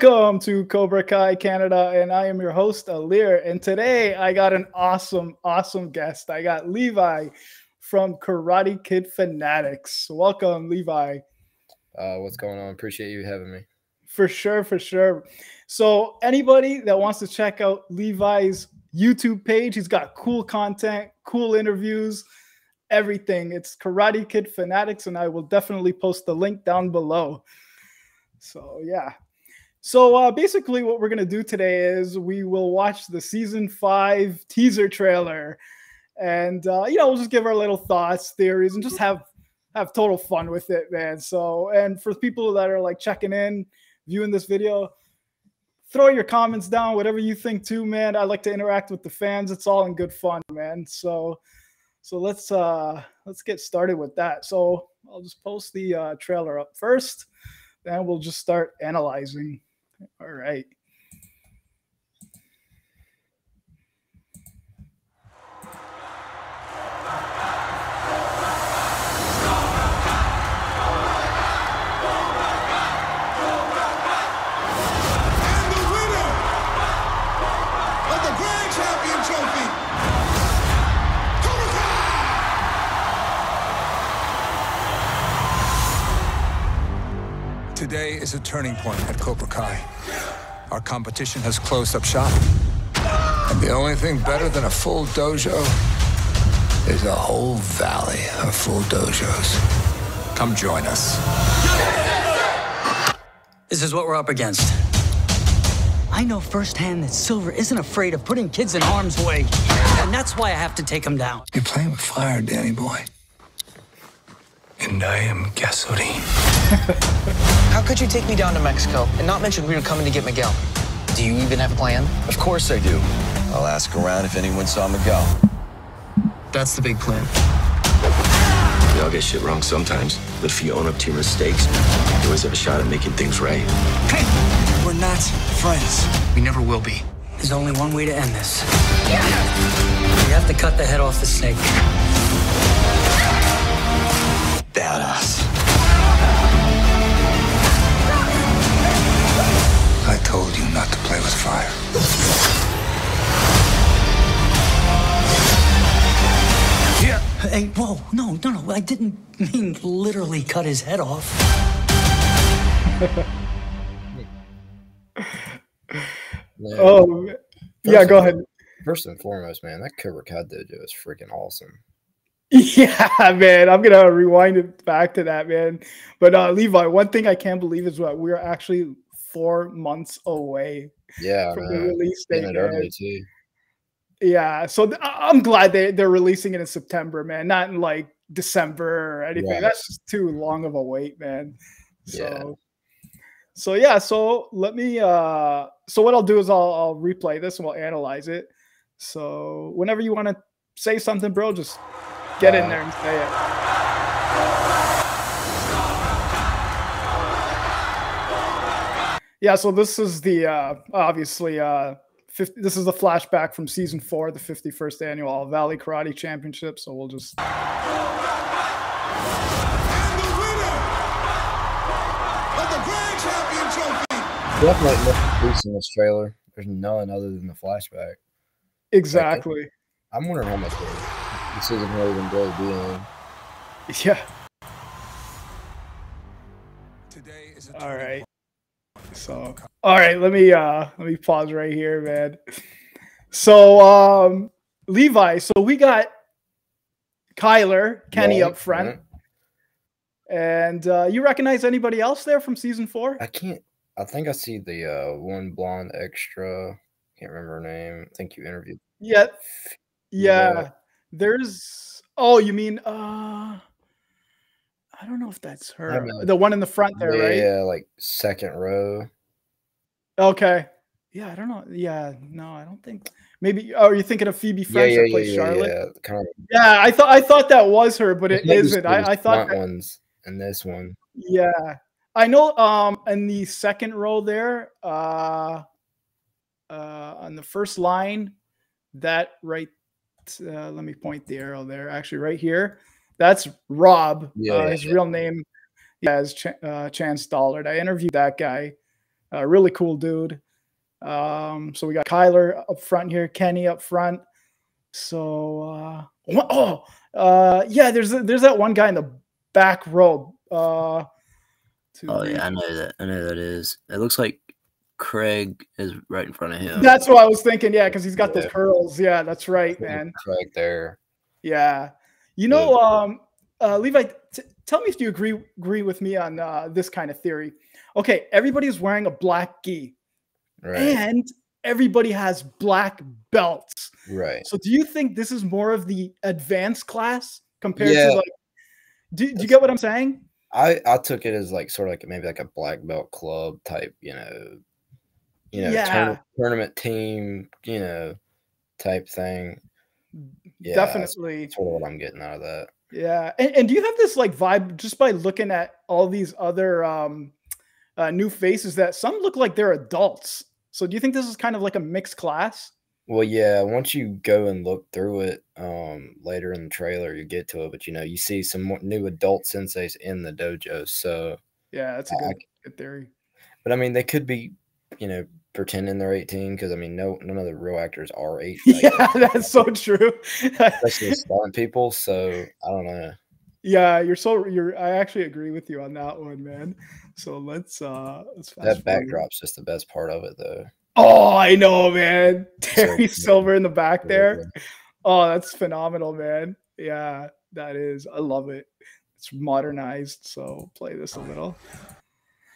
Welcome to Cobra Kai Canada, and I am your host, Alir. And today I got an awesome, awesome guest. I got Levi from Karate Kid Fanatics. Welcome, Levi. Uh, what's going on? Appreciate you having me. For sure, for sure. So, anybody that wants to check out Levi's YouTube page, he's got cool content, cool interviews, everything. It's Karate Kid Fanatics, and I will definitely post the link down below. So, yeah. So uh, basically, what we're gonna do today is we will watch the season five teaser trailer, and uh, you know we'll just give our little thoughts, theories, and just have have total fun with it, man. So, and for people that are like checking in, viewing this video, throw your comments down, whatever you think too, man. I like to interact with the fans. It's all in good fun, man. So, so let's uh let's get started with that. So I'll just post the uh, trailer up first, then we'll just start analyzing. All right. Today is a turning point at Cobra Kai. Our competition has closed up shop. And the only thing better than a full dojo is a whole valley of full dojos. Come join us. This is what we're up against. I know firsthand that Silver isn't afraid of putting kids in harm's way. And that's why I have to take him down. You're playing with fire, Danny boy. And I am gasoline. How could you take me down to Mexico and not mention we were coming to get Miguel? Do you even have a plan? Of course I do. I'll ask around if anyone saw Miguel. That's the big plan. We all get shit wrong sometimes, but if you own up to your mistakes, you always have a shot at making things right. We're not friends. We never will be. There's only one way to end this. We have to cut the head off the snake. Badass. I told you not to play with fire. Yeah. Hey, whoa, no, no, no. I didn't mean literally cut his head off. Man, Oh, yeah. Go ahead. First and foremost, man, that Cobra Kai dojo is freaking awesome. Yeah, man. I'm gonna rewind it back to that, man. But uh Levi, one thing I can't believe is what we're actually four months away Yeah, from the release date. Getting it man. early too. Yeah, so th- I'm glad they they're releasing it in September, man, not in like December or anything. Right. That's just too long of a wait, man. So, Yeah. so yeah, so let me. uh So what I'll do is I'll I'll replay this and we'll analyze it. So whenever you want to say something, bro, just get in Uh, there and say it. Yeah, so this is the uh obviously uh 50, this is the flashback from season four, the 51st annual All Valley Karate Championship. So we'll just And the winner of the Grand Champion Trophy, Definitely no boost in this trailer. There's none other than the flashback. exactly. I'm wondering how much this isn't really even going to be in. Yeah. Today is a All turning right. So all right, let me uh let me pause right here, man. So um Levi, so we got Kyler, Kenny Right, up front. right. And uh you recognize anybody else there from season four? I can't. I think I see the uh, one blonde extra. Can't remember her name. I think you interviewed. Yeah. Yeah. Yeah. There's oh, you mean uh don't know if that's her. The one in the front there, yeah, right? yeah, like second row. Okay. Yeah, I don't know. Yeah, no, I don't think maybe oh, are you thinking of Phoebe French yeah, yeah, plays yeah, Charlotte? yeah. Kind of. Yeah, I thought I thought that was her, but it isn't. I, I thought that, ones and this one. yeah. I know um in the second row there, uh uh on the first line, that right uh, let me point the arrow there. Actually, right here, that's Rob. Yeah, uh, his yeah. real name is Ch- uh, Chance Dollard. I interviewed that guy Uh, really cool dude. Um, so we got Kyler up front here, Kenny up front. So uh, oh uh, yeah, there's there's that one guy in the back row. Uh, Oh the- yeah, I know that. I know that is. It looks like Craig is right in front of him. That's what I was thinking. Yeah, because he's got those Yeah. curls. Yeah, that's right, man. Right there. Yeah. You know, um, uh, Levi, t- tell me if you agree agree with me on uh, this kind of theory. Okay, everybody's wearing a black gi, Right. and everybody has black belts. right. So, do you think this is more of the advanced class compared Yeah. to like? Do, do you get what I'm saying? I I took it as like sort of like maybe like a black belt club type, you know, you know, Yeah. tourna- tournament team, you know, type thing. Yeah, that's Definitely. of what I'm getting out of that. Yeah. And, and do you have this like vibe just by looking at all these other um, uh, new faces that some look like they're adults? So, do you think this is kind of like a mixed class? Well, yeah, once you go and look through it um later in the trailer, you get to it, but you know, you see some more new adult senseis in the dojo. So, Yeah, that's a good, good theory. but I mean, they could be, you know, pretending they're 18 because I mean, no, none of the real actors are 18. like, Yeah, that's so true. especially stunt people. So I don't know. yeah, you're so you're. I actually agree with you on that one, man. So let's uh let's fast That backdrop's just the best part of it, though. Oh, I know, man. Terry So- Silver in the back Yeah, there. Oh, that's phenomenal, man. Yeah, that is. I love it. It's modernized. So play this a little.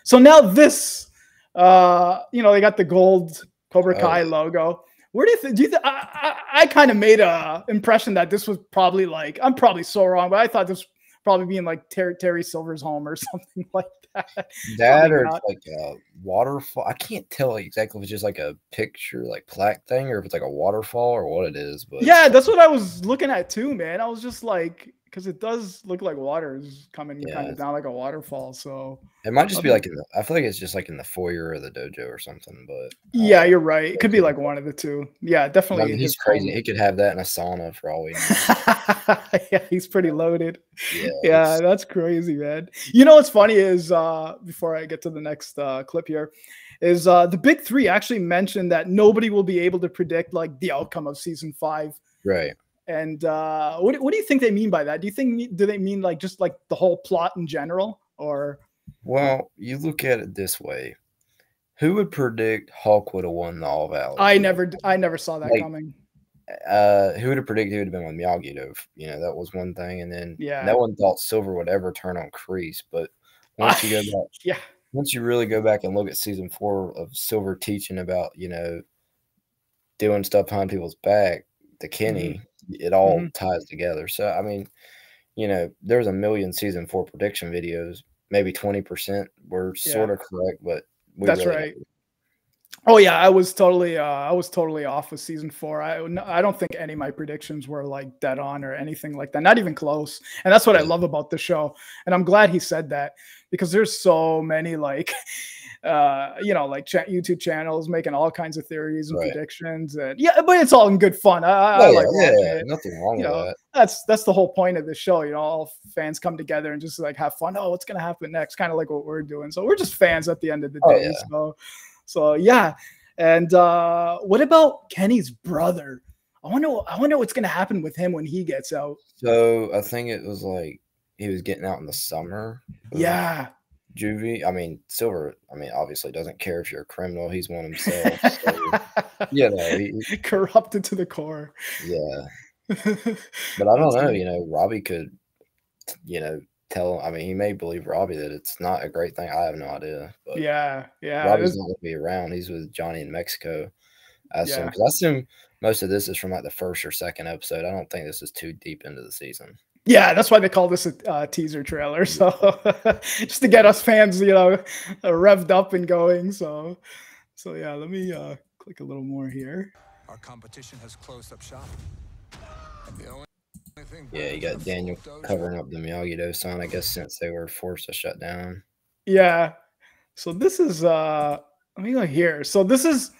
So now this, uh, you know, they got the gold Cobra Oh, Kai yeah. logo. Where do you think? Do you think? I, I, I kind of made a impression that this was probably like I'm probably so wrong, but I thought this probably being like Terry, Terry Silver's home or something like that. That Probably or like a waterfall. I can't tell exactly if it's just like a picture, like plaque thing, or if it's like a waterfall or what it is. But Yeah, that's what I was looking at too, man. I was just like, because it does look like water is coming kind of down like a waterfall. So it might just be like the. I feel like it's just like in the foyer of the dojo or something. But yeah, uh, you're right. It could be like one of the two. Yeah, I definitely. mean, he's crazy. home. He could have that in a sauna for all we know. yeah, he's pretty loaded. Yeah, Yeah, that's crazy, man. You know what's funny is uh before I get to the next uh clip here, is uh the big three actually mentioned that nobody will be able to predict like the outcome of season five. right. And uh what, what do you think they mean by that? Do you think do they mean like just like the whole plot in general or Well, you look at it this way: who would predict Hawk would have won the All Valley? I never I never saw that Like, coming. uh, who would have predicted he would have been with Miyagi? Though, you know, that was one thing, and then Yeah. no one thought Silver would ever turn on Kreese. But once you go back, Yeah. once you really go back and look at season four of Silver teaching about, you know, doing stuff behind people's back, the Kenny, it all Mhm. ties together. So I mean, you know, there's a million season four prediction videos. Maybe twenty percent were Yeah. sort of correct, but we That's really right. Oh yeah, I was totally uh I was totally off with season 4. I I don't think any of my predictions were like dead on or anything like that. Not even close. And that's what I love about the show. And I'm glad he said that because there's so many like uh you know like YouTube channels making all kinds of theories and Right. predictions and yeah, but it's all in good fun. I, I, I Oh, like yeah, yeah, nothing wrong you with know, that. that's that's the whole point of the show. You know, all fans come together and just like have fun. Oh, what's gonna happen next? Kind of like what we're doing. So we're just fans at the end of the Oh, day. yeah. So, so yeah. And uh what about Kenny's brother? I wonder. I wonder what's gonna happen with him when he gets out. So I think it was like he was getting out in the summer. Yeah. Juvie. I mean, Silver. I mean, obviously doesn't care if you're a criminal. He's one himself. So, you know, he, Corrupted to the core. yeah. But I don't know. You know, Robby could, you know, tell. I mean, he may believe Robby that it's not a great thing. I have no idea. But yeah. Yeah. Robby's not going to be around. He's with Johnny in Mexico. I assume. Yeah. I assume most of this is from like the first or second episode. I don't think this is too deep into the season. Yeah, that's why they call this a uh, teaser trailer. So just to get us fans, you know, uh, revved up and going. So, so yeah, let me uh, click a little more here. Our competition has closed up shop. The only thing Yeah, you got Daniel covering up the Miyagi Do sign. I guess since they were forced to shut down. Yeah. So this is uh let me go here. So this is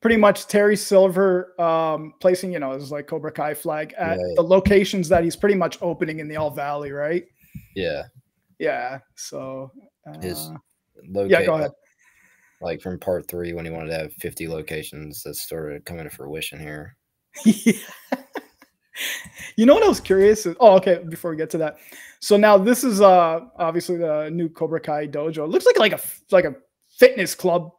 pretty much Terry Silver um placing, you know, his like Cobra Kai flag at Right. the locations that he's pretty much opening in the All Valley, right? Yeah. Yeah. So His uh, locate, yeah, go ahead. like from part three when he wanted to have 50 locations that started coming to fruition here. Yeah. you know what I was curious? is- Oh, okay. Before we get to that, so now this is uh obviously the new Cobra Kai dojo. It looks like like a like a fitness club.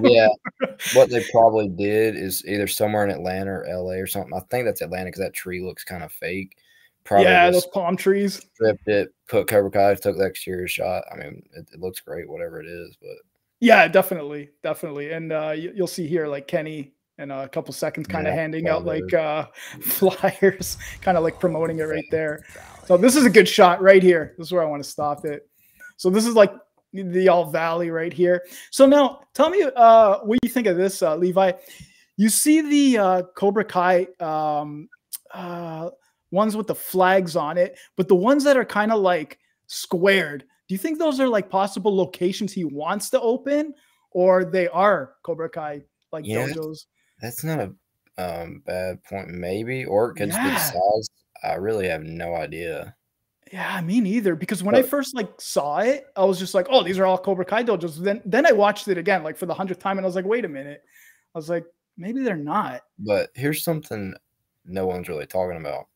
Yeah, what they probably did is either somewhere in Atlanta or LA or something. I think that's Atlanta because that tree looks kind of fake. Probably yeah, those palm trees. stripped it, put Cobra Kai, took the exterior shot. I mean, it, it looks great, whatever it is, but Yeah, definitely, definitely. And uh, you, you'll see here like Kenny in a couple seconds, kind of Yeah, handing out like uh, flyers, kind of like promoting it right there. So this is a good shot right here. This is where I want to stop it. So this is like the All Valley right here. So now tell me uh, what you think of this, uh, Levi. You see the uh, Cobra Kai um, uh, ones with the flags on it, but the ones that are kind of like squared. Do you think those are like possible locations he wants to open, or they are Cobra Kai like Yeah. dojos? that's not a um, bad point, maybe, or it could just be the size. I really have no idea. Yeah, me neither. Because when I first like saw it, I was just like, "Oh, these are all Cobra Kai dojos." Then, then I watched it again, like for the hundredth time, and I was like, "Wait a minute." I was like, "Maybe they're not." But here's something no one's really talking about.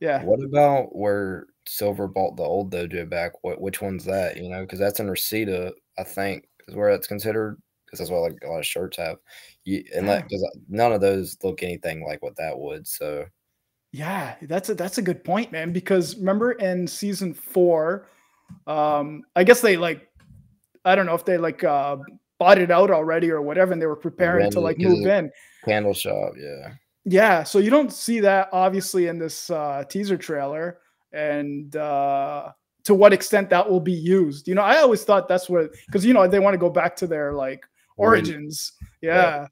Yeah, What about where Silver bought the old dojo back? What which one's that? You know, because that's in Reseda, I think, is where that's considered. Because that's what like a lot of shirts have. You and Yeah. because uh, none of those look anything like what that would. So yeah, that's a that's a good point, man. Because remember in season four, um, I guess they like, I don't know if they like uh bought it out already or whatever, and they were preparing to like move in. candle shop, yeah. Yeah, so you don't see that obviously in this uh, teaser trailer, and uh, to what extent that will be used. You know, I always thought that's what because you know they want to go back to their like Origin. origins. Yeah,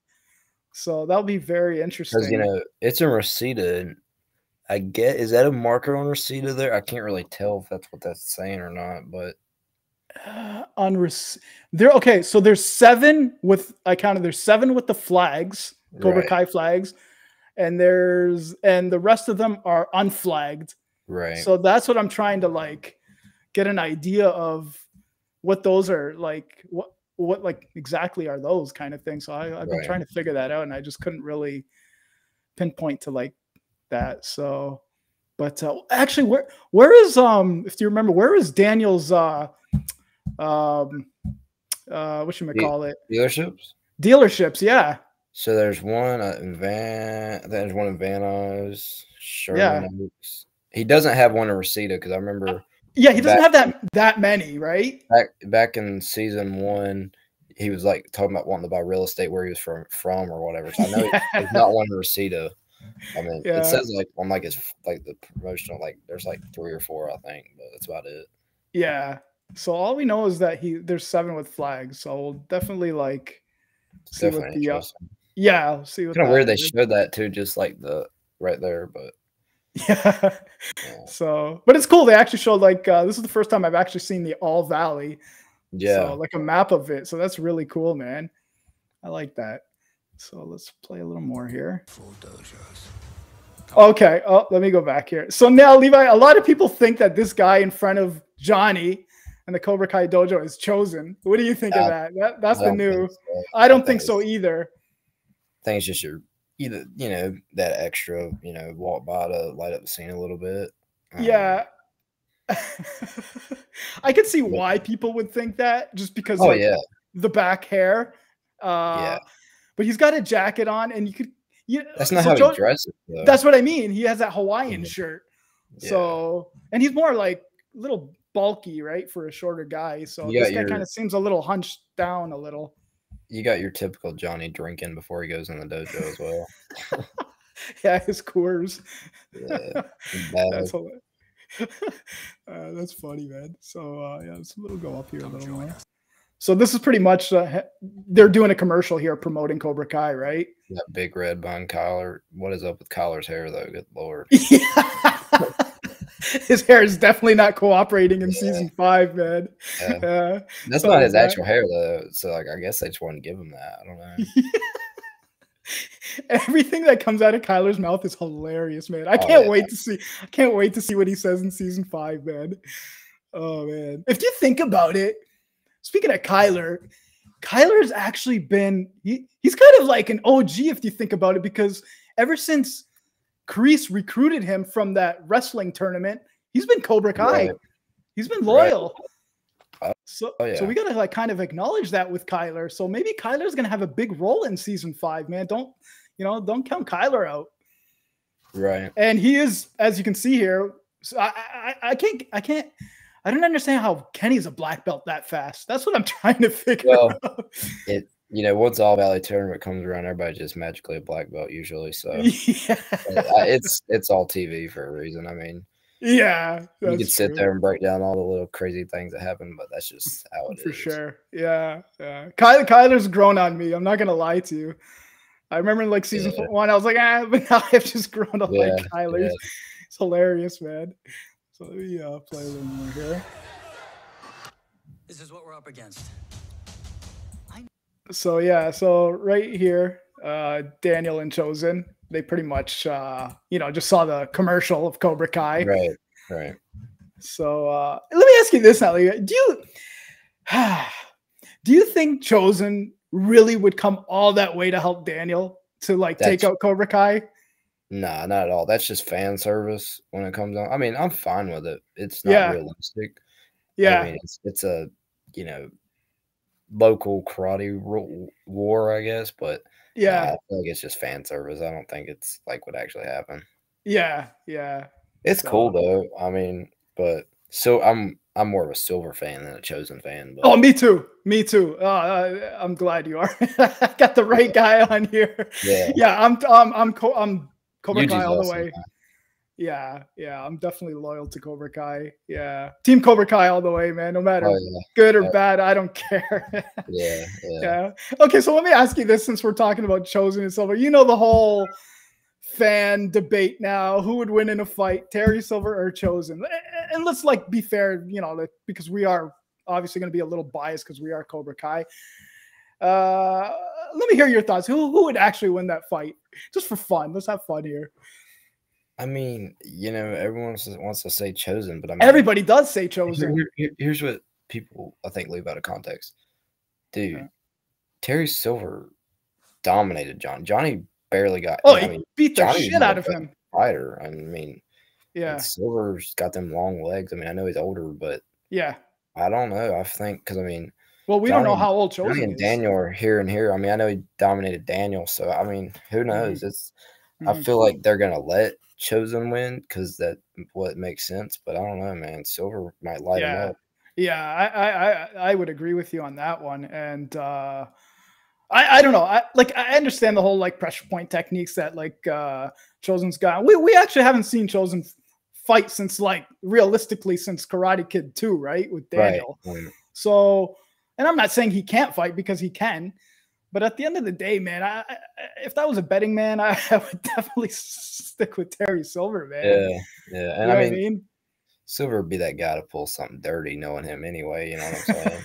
so that'll be very interesting. Because you know it's in Reseda, I get is that a marker on receipt of there? I can't really tell if that's what that's saying or not, but uh, on rec- there. Okay, so there's seven with I counted. There's seven with the flags, Cobra Right. Kai flags, and there's and the rest of them are unflagged. right. So that's what I'm trying to like get an idea of what those are like. What what like exactly are those kind of things? So I, I've been Right. trying to figure that out, and I just couldn't really pinpoint to like that. So, but uh, actually, where where is um if you remember where is Daniel's uh um uh what should we call it Dealerships. dealerships? Yeah, So there's one uh, in Van. There's one in Van Nuys, Yeah. Oaks. He doesn't have one in Reseda because I remember yeah. He doesn't That- have that that many, right? back back in season one, he was like talking about wanting to buy real estate where he was from from or whatever. So I know Yeah. there's not one in Reseda. I mean, Yeah. it says like on like it's like the promotional like there's like three or four I think, but that's about it. Yeah. So all we know is that he there's seven with flags. So we'll definitely like It's see what the uh, yeah, I'll see what Kind of weird they showed that too, just like the right there, but Yeah. yeah. So, but it's cool. They actually showed like uh, this is the first time I've actually seen the All Valley. Yeah. So like a map of it. So that's really cool, man. I like that. So let's play a little more here. Okay. Oh, let me go back here. So now, Levi, a lot of people think that this guy in front of Johnny and the Cobra Kai dojo is Chozen. What do you think of that? that that's the new. so. I don't I think think so either. I think it's just your either you know that extra you know walk by to light up the scene a little bit. Um, Yeah. I could see why people would think that just because Oh like, yeah. the back hair. Uh, Yeah. But he's got a jacket on, and you could. You, That's not so how Jo- he dresses. Though. That's what I mean. He has that Hawaiian shirt. Yeah. So, and he's more like a little bulky, right, for a shorter guy. So You this guy kind of seems a little hunched down a little. you got your typical Johnny drinking before he goes in the dojo as well. Yeah, his Coors. Yeah. that's uh, that's funny, man. So uh, yeah, so it'll go up here a little more. So this is pretty much uh, they're doing a commercial here promoting Cobra Kai, right? that big red bun collar. What is up with Kyler's hair though? Good lord. Yeah. his hair is definitely not cooperating in Yeah. season five, man. Yeah. Uh, That's So not his that- actual hair though. So like I guess they just to give him that. I don't know. everything that comes out of Kyler's mouth is hilarious, man. I Oh, can't yeah. wait to see. I can't wait to see what he says in season five, man. Oh man, if you think about it, speaking of Kyler, Kyler's actually been he, he's kind of like an OG if you think about it, because ever since Kreese recruited him from that wrestling tournament, he's been Cobra Kai. Right. He's been Right. loyal. Uh, So, oh, so we gotta like kind of acknowledge that with Kyler. So maybe Kyler's gonna have a big role in season five, man. Don't you know? Don't count Kyler out. Right. And he is, as you can see here. So I, I, I can't, I can't, I don't understand how Kenny's a black belt that fast. That's what I'm trying to figure Well, out. It you know once All Valley tournament comes around, everybody just magically a black belt usually. So yeah, uh, it's it's all TV for a reason. I mean, yeah, you could sit true. there and break down all the little crazy things that happen, but that's just how it is. for sure. Yeah, yeah. Kyler, Kyler's grown on me. I'm not gonna lie to you. I remember in like season Yeah. one, I was like, ah, but now I've just grown to Yeah, like Kyler. It's hilarious, man. So yeah, play a little more here. This is what we're up against. So yeah, so right here, uh, Daniel and Chozen, they pretty much, uh, you know, just saw the commercial of Cobra Kai. Right. Right. So uh, let me ask you this, Nelly. Do you do you think Chozen really would come all that way to help Daniel to like take out Cobra Kai? Nah, not at all. That's just fan service when it comes on. I mean, I'm fine with it. It's not Yeah. realistic. Yeah, I mean, it's, it's a you know local karate ro- war, I guess, but nah, yeah, I feel like it's just fan service. I don't think it's like what actually happened. yeah, yeah. It's So- cool though. I mean, but so I'm I'm more of a silver fan than a Chozen fan. But Oh, me too. Me too. Uh, uh, I'm glad you are. I got the right guy on here. yeah, Yeah, I'm I'm I'm co- I'm Cobra Yuji's Kai all the way. Yeah, yeah, I'm definitely loyal to Cobra Kai. Yeah, Team Cobra Kai all the way, man. No matter Oh yeah, good or yeah. bad, I don't care. yeah, yeah. yeah. Okay, so let me ask you this: since we're talking about Chozen and Silver, you know the whole fan debate now: who would win in a fight, Terry Silver or Chozen? And let's like be fair, you know, because we are obviously going to be a little biased because we are Cobra Kai. Uh, let me hear your thoughts. Who who would actually win that fight? Just for fun. Let's have fun here. I mean, you know, everyone wants to, say Chozen, but I mean, Everybody does say Chozen. here- here- here's what people I think leave out of context. Dude, Yeah. Terry Silver dominated John. Johnny barely got. Oh, I he mean, beat the Johnny's shit out of him. fighter. I mean, Yeah, Silver's got them long legs. I mean, I know he's older, but yeah. I don't know. I think because I mean, Well, we don't know how old Johnny Chozen and is. Daniel are here and here. I mean, I know he dominated Daniel, so I mean, who knows? It's. I Mhm. feel like they're gonna let Chozen win because that what makes sense. But I don't know, man. Silver might light him Yeah. up. Yeah, I, I I I would agree with you on that one. And uh I, I don't know. I like I understand the whole like pressure point techniques that like uh Chozen's got. We we actually haven't seen Chozen fight since like realistically since Karate Kid 2, right? With Daniel. Right. Mm. So and I'm not saying he can't fight because he can, but at the end of the day, man, I, I if that was a betting man, I, I would definitely stick with Terry Silver, man. Yeah, yeah. You And know I what mean, Silver would be that guy to pull something dirty, knowing him anyway. You know what I'm saying?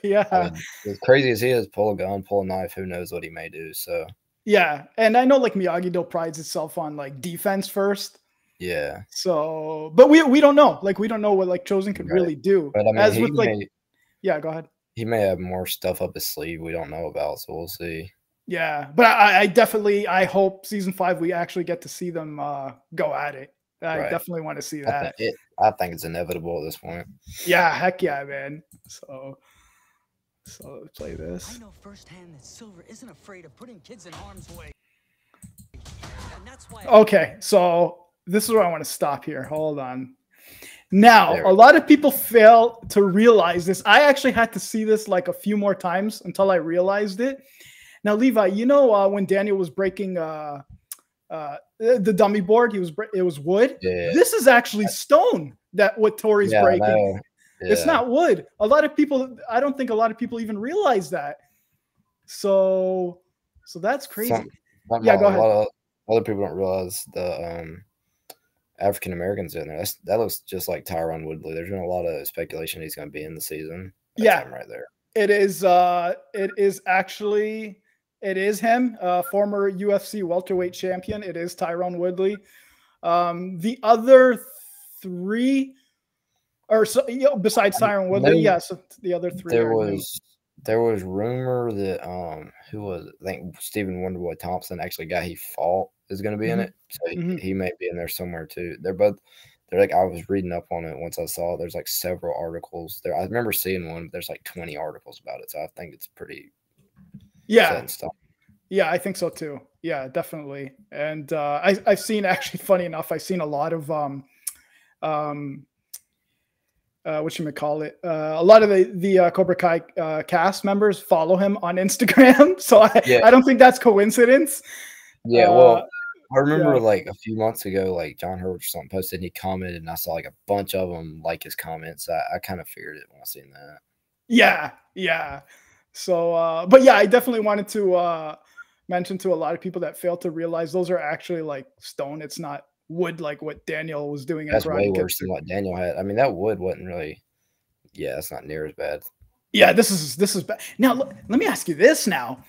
yeah. I mean, as crazy as he is, pull a gun, pull a knife, who knows what he may do. So Yeah, and I know like Miyagi Do prides itself on like defense first. yeah, So, but we we don't know. Like we don't know what like Chozen could Right. really do. but I mean, As with like, may yeah, go ahead. He may have more stuff up his sleeve we don't know about. So we'll see. Yeah, but I, I definitely I hope season five we actually get to see them uh go at it. I Right. definitely want to see I that. think, it, I think it's inevitable at this point. Yeah, heck yeah, man. So, so let's play this. I know firsthand that Silver isn't afraid of putting kids in harm's way. And that's why Okay, so this is where I want to stop here. Hold on. Now, a lot of people fail to realize this. I actually had to see this like a few more times until I realized it. Now, Levi, you know uh, when Daniel was breaking uh, uh, the dummy board, he was it was wood. Yeah, This is actually stone that what Tori's yeah, breaking. know. It's not wood. A lot of people, I don't think a lot of people even realize that. So, so that's crazy. Some- Yeah, a go ahead. lot of other people don't realize the um, African Americans in there. That's, that looks just like Tyron Woodley. There's been a lot of speculation he's going to be in the season. That's Yeah. right there. It is uh it is actually it is him, uh former UFC welterweight champion. It is Tyron Woodley. Um the other three or so you know, besides Tyron Woodley, yes, the other three. There new. was there was rumor that um who was it? I think Stephen Wonderboy Thompson actually guy he fought is going to be in Mhm. it, so he, Mhm. he may be in there somewhere too. They're both they're like I was reading up on it once I saw it. There's like several articles there. I remember seeing one. But there's like 20 articles about it, so I think it's pretty Yeah, in yeah, I think so too. Yeah, definitely. And uh, I, I've seen actually, funny enough, I've seen a lot of um, um, uh, what you may call it. Uh, a lot of the the uh, Cobra Kai uh, cast members follow him on Instagram, so I, Yeah. I don't think that's coincidence. Yeah, Uh, well, I remember yeah. like a few months ago, like Jon Hurwitz or something posted, and he commented, and I saw like a bunch of them like his comments. I, I kind of figured it when I seen that. Yeah, yeah. So, uh, but yeah, I definitely wanted to uh, mention to a lot of people that fail to realize those are actually like stone. It's not wood like what Daniel was doing. in That's way worse than what Daniel had. I mean, that wood wasn't really. Yeah, it's not near as bad. Yeah, this is this is bad. Now let me ask you this now.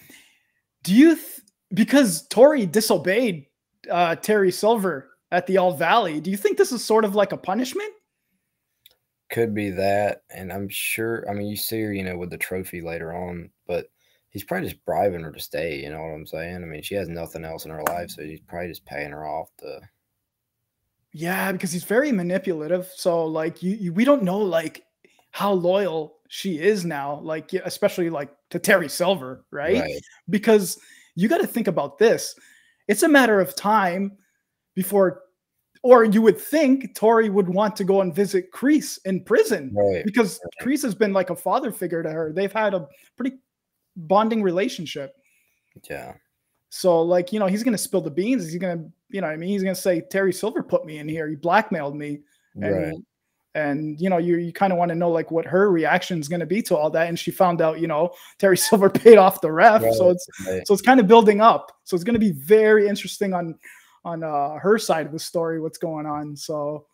Do you th- because Tori disobeyed uh Terry Silver at the All Valley, do you think this is sort of like a punishment? Could be that, and I'm sure. I mean, you see her, you know, with the trophy later on, but he's probably just bribing her to stay. You know what I'm saying? I mean, she has nothing else in her life, so he's probably just paying her off to. Yeah, because he's very manipulative. So like you, you we don't know like how loyal she is now, like especially like to Terry Silver, right? Right. Because you got to think about this. It's a matter of time before or you would think Tori would want to go and visit Kreese in prison Right. because Kreese has been like a father figure to her. They've had a pretty bonding relationship. Yeah. So, like, you know, he's going to spill the beans. He's going to, you know, what I mean, he's going to say Terry Silver put me in here. He blackmailed me, and Right. And you know, you you kind of want to know like what her reaction is going to be to all that. And she found out, you know, Terry Silver paid off the ref, so it's right. so it's kind of building up. So it's going to be very interesting on on uh, her side of the story, what's going on. So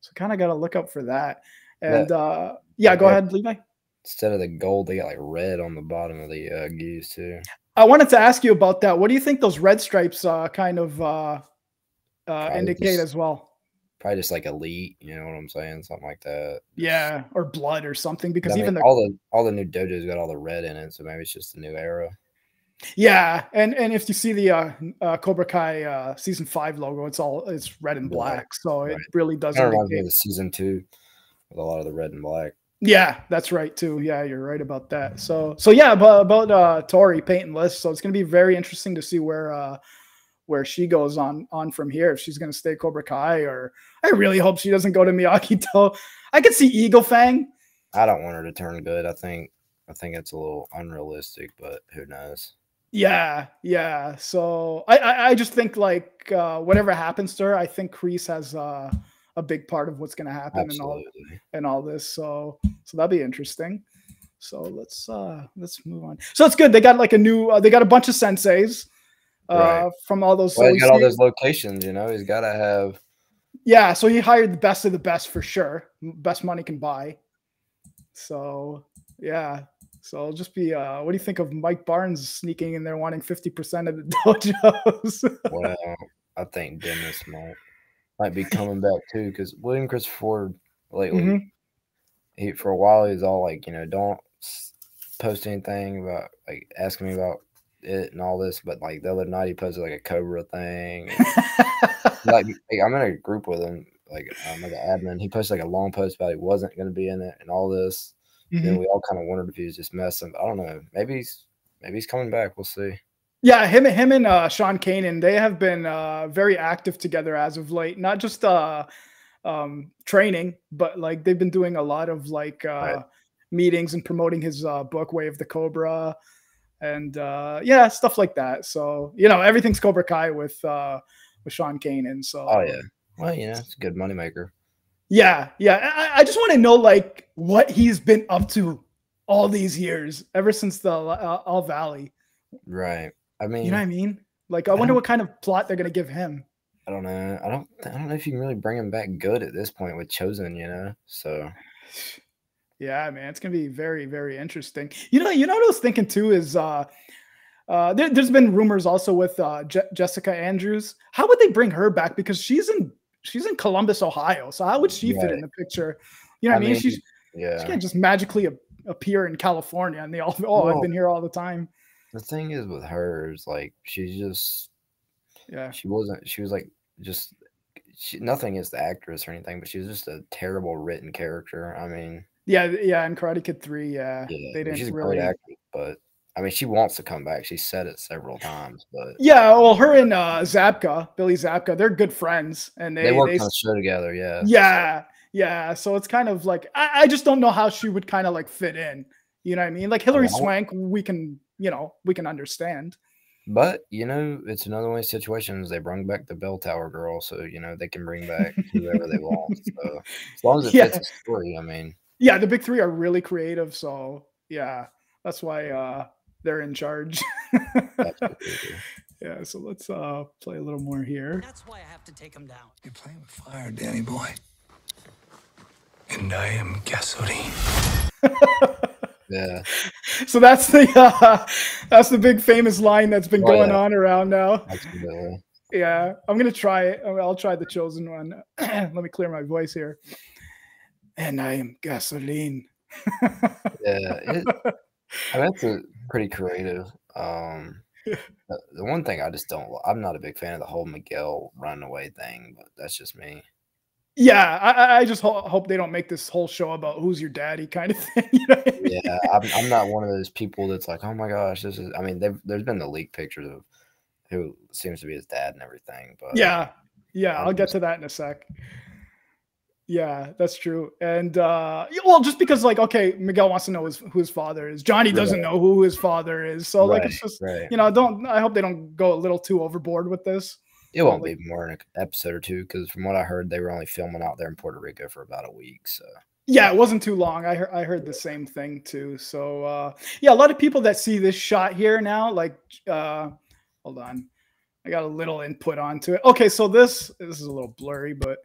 so kind of got to look up for that. And uh, yeah, go yeah. ahead, Levi. Instead of the gold, they got like red on the bottom of the uh, gis too. I wanted to ask you about that. What do you think those red stripes uh, kind of uh, uh, indicate just- as well? Probably just like elite, you know what I'm saying? Something like that. Yeah, or blood or something. Because I mean, even the all the all the new dojos got all the red in it, so maybe it's just the new era. yeah, and and if you see the uh, uh, Cobra Kai uh, season five logo, it's all it's red and Black, black, so it really does. Kind of reminds me of the season two with a lot of the red and black. Yeah, that's right too. Yeah, you're right about that. So so yeah, about about uh Tori Peyton List. So it's gonna be very interesting to see where uh where she goes on on from here. If she's gonna stay Cobra Kai or I really hope she doesn't go to Miyagi Do. I could see Eagle Fang. I don't want her to turn good. I think I think it's a little unrealistic, but who knows? Yeah, yeah. So I I, I just think like uh whatever happens to her, I think Kreese has uh a big part of what's gonna happen and all and all this. So so that'll be interesting. So let's uh let's move on. So it's good. They got like a new uh, they got a bunch of senseis uh Right. from all those. Well, he's got all those locations, you know. He's got to have. yeah, so he hired the best of the best for sure. Best money can buy. So yeah. So it'll just be uh what do you think of Mike Barnes sneaking in there wanting 50% of the dojos? Well, I think Dennis might might be coming back too because William Chris Ford lately, Mhm. he for a while he was all like, you know, don't post anything about like asking me about it and all this, but like the other night he posted like a Cobra thing. like, like, I'm in a group with him, like I'm like an admin. He posted like a long post about he wasn't going to be in it and all this. Then Mhm. we all kind of wondered if he was just messing. I don't know. Maybe he's maybe he's coming back. We'll see. Yeah, him, him and uh, Sean Kanan, they have been uh, very active together as of late. Not just uh, um, training, but like they've been doing a lot of like uh, Right. meetings and promoting his uh, book, Way of the Cobra, and uh, yeah, stuff like that. So you know, everything's Cobra Kai with uh, with Sean Kanan. So Oh yeah. Well, you know, it's a good moneymaker. yeah, yeah. I, I just want to know like what he's been up to all these years, ever since the uh, All Valley. Right. I mean, You know what I mean? Like, I I wonder what kind of plot they're gonna give him. I don't know. I don't. I don't know if you can really bring him back good at this point with Chozen. You know. So Yeah, man, it's gonna be very, very interesting. You know, you know what I was thinking too is uh, uh, there, has been rumors also with uh, Je- Jessica Andrews. How would they bring her back? Because she's in she's in Columbus, Ohio. So how would she fit in the picture? You know what I mean? She's yeah. she can't just magically a- appear in California, and they all oh I've been here all the time. The thing is with her is like she's just Yeah, she wasn't she was like just she, nothing against the actress or anything, but she was just a terrible written character. I mean, yeah, yeah. In Karate Kid three, yeah, yeah, they she's didn't a really. great actress, but I mean, she wants to come back. She said it several times, but Yeah, well, her and uh, Zabka, Billy Zabka, they're good friends, and they they, worked they on a show together. Yeah, Yeah, yeah. So it's kind of like I, I just don't know how she would kind of like fit in. You know what I mean? Like Hilary Swank, we can, you know, we can understand. But you know, it's another one of these situations. They bring back the bell tower girl, so you know they can bring back whoever they want. So as long as it Yeah. fits the story, I mean, Yeah, the big three are really creative, so yeah, that's why uh they're in charge. yeah, so let's uh play a little more here. That's why I have to take him down. You're playing with fire, Danny boy. And I am gasoline. yeah, So that's the uh that's the big famous line that's been Oh, going yeah. on around now. Yeah, I'm gonna try it. I'll I'll try the chosen one. Let me clear my voice here. And I am gasoline. Yeah, it, I mean, that's a pretty creative. Um, the, the one thing I just don't, I'm not a big fan of the whole Miguel running away thing, but that's just me. Yeah, I, I- just ho- hope they don't make this whole show about who's your daddy kind of thing. You know I mean? Yeah, I'm, I'm not one of those people that's like, oh my gosh, this is. I mean, there's been the leaked pictures of who seems to be his dad and everything, but Yeah, yeah. I'm I'll get to that in a sec. Yeah, that's true. And uh well, just because like, okay, Miguel wants to know his, who his father is. Johnny doesn't Right. know who his father is. So like, it's just right. you know, don't. I hope they don't go a little too overboard with this. It won't like- be more than an episode or two because from what I heard, they were only filming out there in Puerto Rico for about a week. So Yeah, it wasn't too long. I heard I heard the same thing too. So uh yeah, a lot of people that see this shot here now, like uh hold on. I got a little input onto it. Okay, so this this is a little blurry, but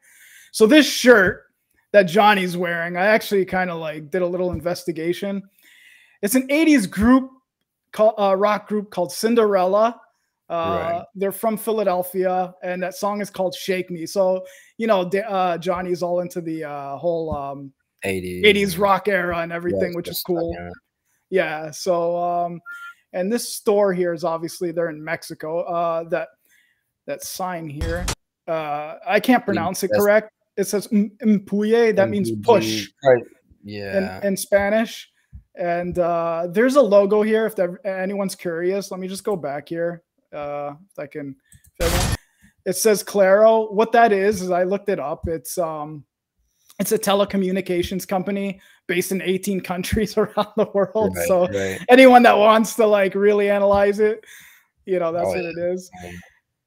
so this shirt that Johnny's wearing, I actually kind of like did a little investigation. It's an 80s group called uh, rock group called Cinderella. Uh, Right. They're from Philadelphia, and that song is called "Shake Me." So you know, uh, Johnny's all into the uh, whole um, 80s, 80s rock era and everything, which is cool. Yeah. So, um, and this store here is obviously they're in Mexico. Uh, that that sign here, uh, I can't pronounce it correct. It says "M- "empuye." That means push Right. in, Yeah. in Spanish. And uh, there's a logo here. If there, anyone's curious, let me just go back here. Uh, if I can. if anyone- it says Claro. What that is is I looked it up. It's um, it's a telecommunications company based in 18 countries around the world. right, so right. anyone that wants to like really analyze it, you know, that's Oh, what yeah. it is. Um,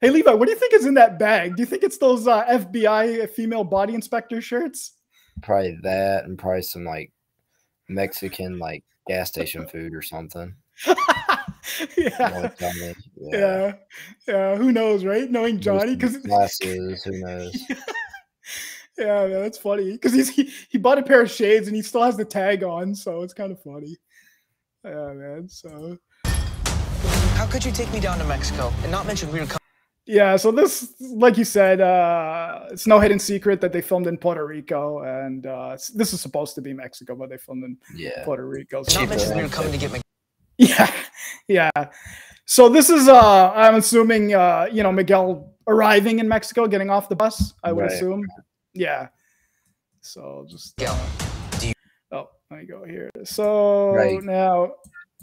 Hey Levi, what do you think is in that bag? Do you think it's those uh, FBI female body inspector shirts? probably that and probably some like Mexican like gas station food or something. yeah. More Johnny, Yeah. Yeah. Who knows, right? Knowing Johnny, because glasses, who knows? yeah, man, that's funny. Because he's he, he bought a pair of shades and he still has the tag on, so it's kind of funny. Yeah, man. So How could you take me down to Mexico and not mention we were coming? Yeah, so this, like you said, uh, it's no hidden secret that they filmed in Puerto Rico, and uh, this is supposed to be Mexico, but they filmed in Yeah. Puerto Rico. So not mention we were coming to get Miguel. Yeah, yeah. So this is uh I'm assuming uh you know Miguel arriving in Mexico, getting off the bus, I would Right. assume. Yeah. So just Yeah. uh, Do you- Oh, let me go here. So Right. now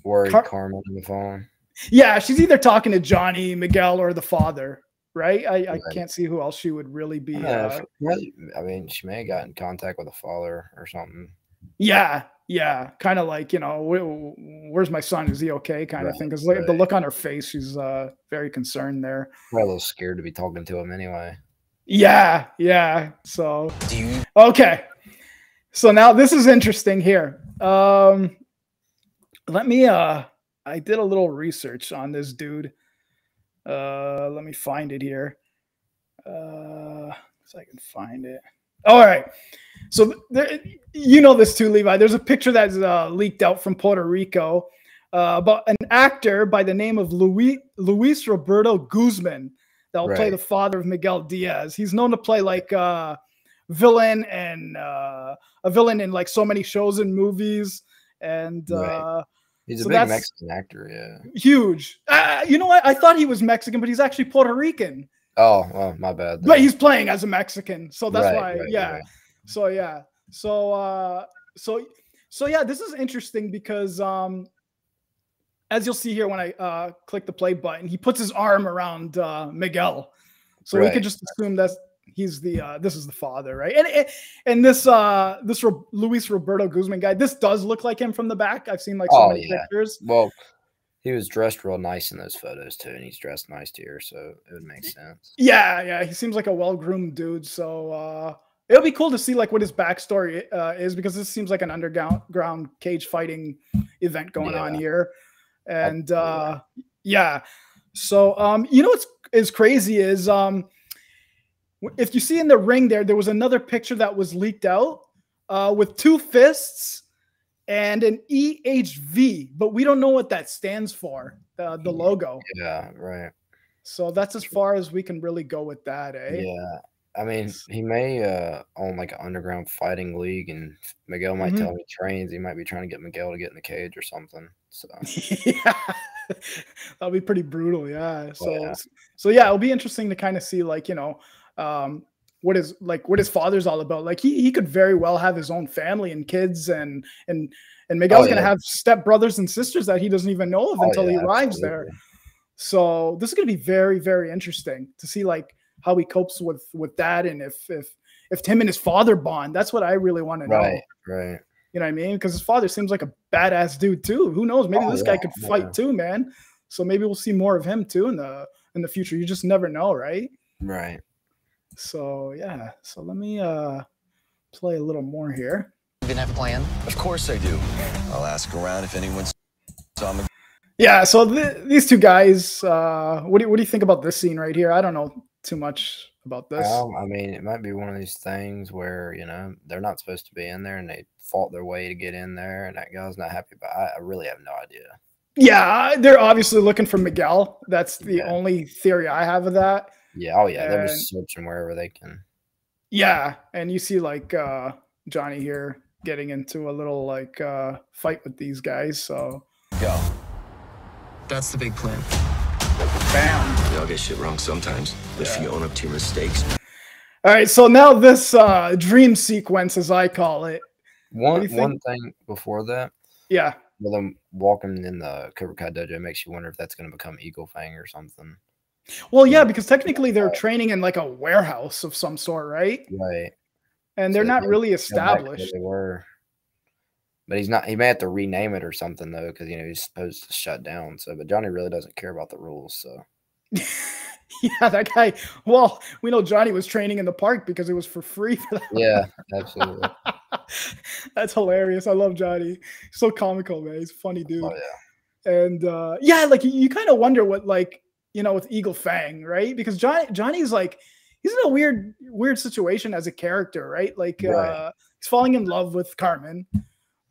Worried Car- Carmen on the phone. Yeah, she's either talking to Johnny, Miguel, or the father, right? I, I can't see who else she would really be. Uh, I mean, she may have got in contact with a father or something. yeah, yeah, kind of like you know, where's my son? Is he okay? Kind of Right, thing. Because the look on her face, she's uh very concerned there. Probably a little scared to be talking to him anyway. Yeah, yeah. So okay. So now this is interesting here. Um let me uh I did a little research on this dude. Uh let me find it here. Uh so I can find it. All right. So there, you know this too, Levi. There's a picture that's uh, leaked out from Puerto Rico uh, about an actor by the name of Luis Luis Roberto Guzman that will play the father of Miguel Diaz. He's known to play like uh, villain and uh, a villain in like so many shows and movies. and Right. He's a So big Mexican actor. Yeah. huge. Uh, you know what? I thought he was Mexican, but he's actually Puerto Rican. Oh, well, my bad. But he's playing as a Mexican, so that's Right, why. right, yeah. right. So yeah. So uh, so so yeah. This is interesting because um, as you'll see here when I uh click the play button, he puts his arm around uh Miguel, so we could just assume that's he's the uh this is the father, right? And and, and this uh this Ro- Luis Roberto Guzman guy, this does look like him from the back. I've seen like so Oh, many yeah. pictures. Well, he was dressed real nice in those photos too, and he's dressed nice here, so it would make sense. Yeah, yeah, he seems like a well-groomed dude. So uh it'll be cool to see like what his backstory uh, is because this seems like an underground ground cage fighting event going on here. And uh yeah. So um you know what's is crazy is um w- if you see in the ring there there was another picture that was leaked out uh with two fists and an EHV, but we don't know what that stands for, the, the logo. Yeah, right. So that's as far as we can really go with that, eh? Yeah. I mean, he may uh own like an underground fighting league, and Miguel might Mhm. tell him he trains. He might be trying to get Miguel to get in the cage or something. So yeah, that'll be pretty brutal. Yeah. So, yeah. so yeah, it'll be interesting to kind of see, like, you know, um, what is like what his father's all about. Like, he he could very well have his own family and kids, and and and Miguel's gonna Oh, have step brothers and sisters that he doesn't even know of Oh, until he yeah, arrives there. So this is gonna be very very interesting to see like how he copes with with that, and if if if him and his father bond. That's what I really want to know. Right, right. You know what I mean? Because his father seems like a badass dude too. Who knows? Maybe Oh, this guy yeah, could yeah. fight too, man. So maybe we'll see more of him too in the in the future. You just never know, right? Right. So yeah. So let me uh play a little more here. You didn't have a plan? Of course I do. I'll ask around if anyone's saw me. Yeah. So th- these two guys. Uh, what do you, what do you think about this scene right here? I don't know too much about this. Um, I mean, it might be one of these things where you know they're not supposed to be in there, and they fought their way to get in there, and that guy's not happy. But I, I really have no idea. yeah, they're obviously looking for Miguel. That's the Yeah. only theory I have of that. Yeah. Oh yeah. They're And- just searching wherever they can. Yeah, and you see like uh Johnny here getting into a little like uh fight with these guys. So Go. That's the big plan. bam. We all get shit wrong sometimes, but if you own up to your mistakes, All right, so now this uh dream sequence as I call it. One do you think? one thing before that, Yeah. with them walking in the Cobra Kai dojo, makes you wonder if that's going to become Eagle Fang or something. Well, yeah, because technically they're training in like a warehouse of some sort, right? Right. And they're So not they- really go back to where established. They were. But he's not. He may have to rename it or something though, because you know he's supposed to shut down. So, but Johnny really doesn't care about the rules. So, yeah, that guy. Well, we know Johnny was training in the park because it was for free for yeah, absolutely. That's hilarious. I love Johnny. He's so comical, man. He's a funny dude. Oh yeah. and uh yeah like you, you kind of wonder what like you know with eagle fang right because johnny johnny's like he's in a weird weird situation as a character right like Right. uh he's falling in love with carmen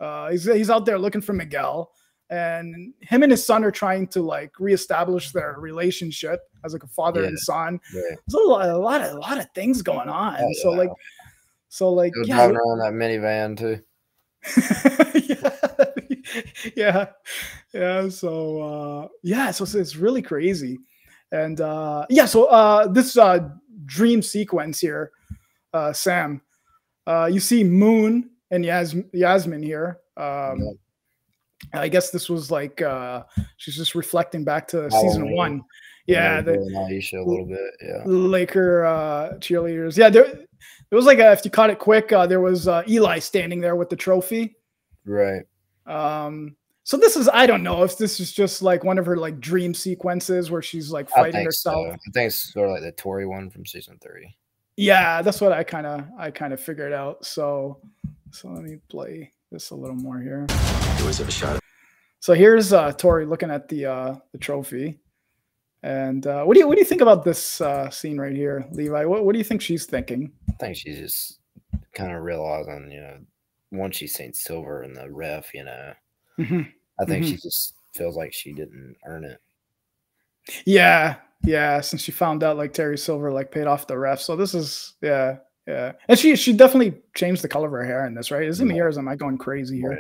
uh he's, he's out there looking for miguel and him and his son are trying to like reestablish their relationship as like a father Yeah. and son Right. there's a lot, a lot of a lot of things going on Oh, so yeah. like so like was yeah, driving around that minivan too. yeah, yeah, yeah. So uh, yeah, so, so it's really crazy, and uh, yeah. So uh, this uh, dream sequence here, uh, Sam, uh, you see Moon and Yas- Yasmin here. Um. I guess this was like uh, she's just reflecting back to season one. Yeah, the, and Aisha a little bit. Yeah. Laker uh, cheerleaders. Yeah, there, there was like a, if you caught it quick, uh, there was uh, Eli standing there with the trophy. Right. Um, so this is I don't know if this is just like one of her like dream sequences where she's like fighting think herself. so. I think it's sort of like the Tory one from season three. Yeah, that's what I kind of I kind of figured out. So so let me play this a little more here. you always have a shot. So here's uh Tory looking at the uh the trophy. And uh, what do you what do you think about this uh, scene right here, Levi? What what do you think she's thinking? I think she's just kind of realizing, you know, once she's seen Silver in the ref, you know, Mhm. I think Mhm. she just feels like she didn't earn it. Yeah, yeah. Since she found out like Terry Silver like paid off the ref, so this is yeah, yeah. And she she definitely changed the color of her hair in this, right? Isn't Yeah. or am I going crazy here?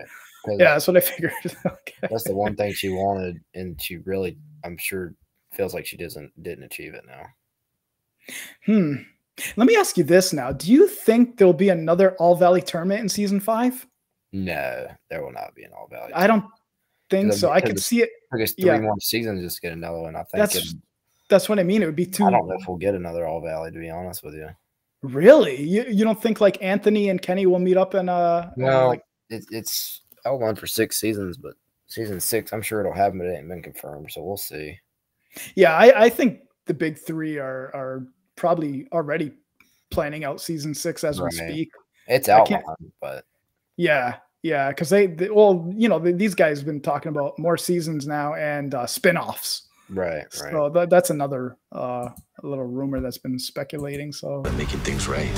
Right. Yeah, that's what I figured. okay. that's the one thing she wanted, and she really, I'm sure, feels like she doesn't didn't achieve it now. Hmm. Let me ask you this now. Do you think there'll be another All Valley tournament in season five? No, there will not be an all value. I don't think so. I could see it. took us three yeah. more seasons just get another one. I think. That's that's what I mean. It would be too I don't know if we'll get another all valley to be honest with you. really. You you don't think like Anthony and Kenny will meet up in uh No, like it, it's I won for six seasons, but season six, I'm sure it'll happen, but it ain't been confirmed, so we'll see. yeah, I, I think the big three are are probably already planning out season six as Right. we speak. It's I outlined, but Yeah, yeah, because they, they well, you know, these guys have been talking about more seasons now and uh, spin-offs. right, right. So that, that's another uh, little rumor that's been speculating. So But making things right.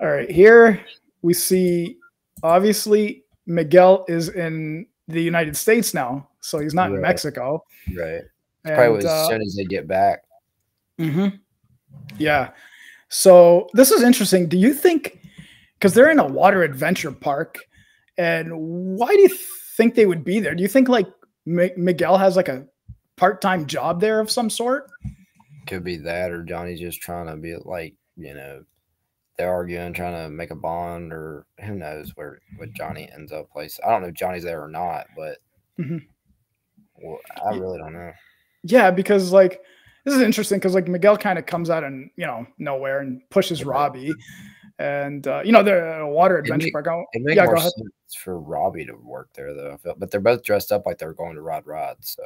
all right, here we see obviously Miguel is in the United States now, so he's not in Mexico. right. And, Probably as uh, soon as they get back. Mm-hmm. Yeah. So this is interesting. Do you think because they're in a water adventure park, and why do you think they would be there? Do you think like Mi- Miguel has like a part-time job there of some sort? Could be that or Johnny's just trying to be like, you know, they're arguing, trying to make a bond, or who knows where what Johnny ends up place. I don't know if Johnny's there or not, but Mhm. well, I really don't know. Yeah, because like this is interesting because like Miguel kind of comes out and you know nowhere and pushes Robby, and uh, you know a water adventure make- park. It yeah, more go ahead. sense for Robby to work there though. But they're both dressed up like they're going to Rod Rod, so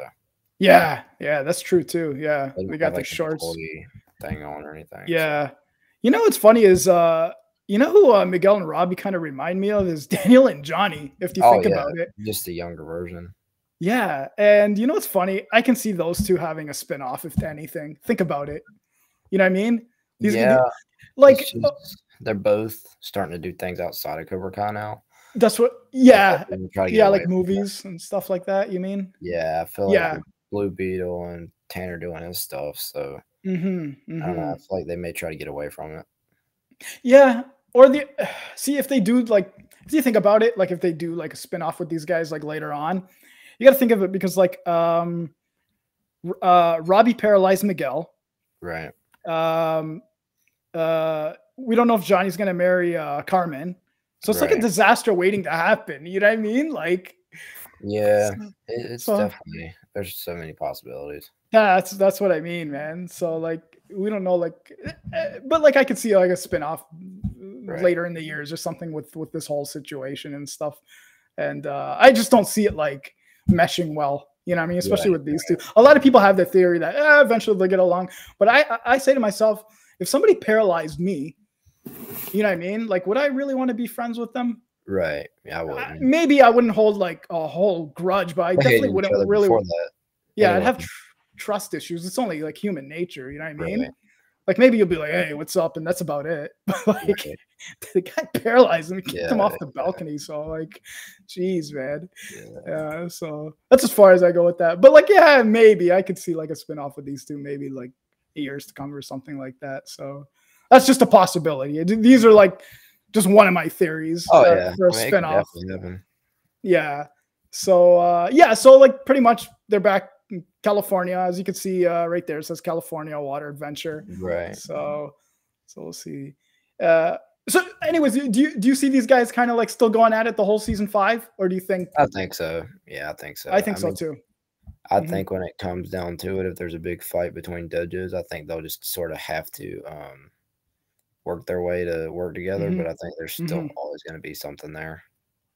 Yeah, yeah, that's true too. Yeah, they we got the like, shorts. thing on or anything. so- Yeah, you know what's funny is uh you know who uh, Miguel and Robby kind of remind me of is Daniel and Johnny. If you Oh, think yeah. about it, just a younger version. yeah. And you know what's funny? I can see those two having a spin-off if anything. Think about it. You know what I mean? These- yeah, Like uh, just- they're both starting to do things outside of Cobra Kai now. that's what. Yeah, They try to get yeah, like movies and stuff like that. You mean? Yeah, I feel Yeah. like Blue Beetle and Tanner doing his stuff, so Mm-hmm. I don't know. I feel like they may try to get away from it. Yeah. Or the see if they do like if you think about it, like if they do like a spin-off with these guys like later on, you gotta think of it because like um uh Robby paralyzed Miguel. Right. Um uh we don't know if Johnny's gonna marry uh Carmen. So it's like a disaster waiting to happen. You know what I mean? Like Yeah, it, it's so- definitely there's so many possibilities. that's that's what I mean, man. So like we don't know like eh, but like I could see like a spin-off Right. later in the years or something with with this whole situation and stuff. And uh I just don't see it like meshing well. You know what I mean? Especially Right, with these two. A lot of people have the theory that eh, eventually they'll get along. But I- I say to myself, if somebody paralyzed me, you know what I mean? Like would I really want to be friends with them? Right. Yeah, I I- wouldn't. maybe I wouldn't hold like a whole grudge, but I definitely wouldn't really yeah, I'd have tr- trust issues. It's only like human nature, you know what I mean? Right. Like maybe you'll be like, "Hey, what's up?" and that's about it. But like Right. the guy paralyzed him, kicked him off the balcony. So like, geez, man. Yeah. Yeah, so that's as far as I go with that. But like, yeah, maybe I could see like a spin-off with these two, maybe like years to come or something like that. So that's just a possibility. These are like just one of my theories Oh uh, yeah, for a I mean, spin-off. Yeah. So uh yeah, so like pretty much they're back in California. As you can see uh right there, it says California Water Adventure. Right. So so we'll see. Uh so anyways, do you do you see these guys kind of like still going at it the whole season five? Or do you think I think so. Yeah, I think so. I think so mean, too. I Mhm. think when it comes down to it, if there's a big fight between dojos, I think they'll just sort of have to um, work their way to work together. Mhm. But I think there's still Mhm. always going to be something there.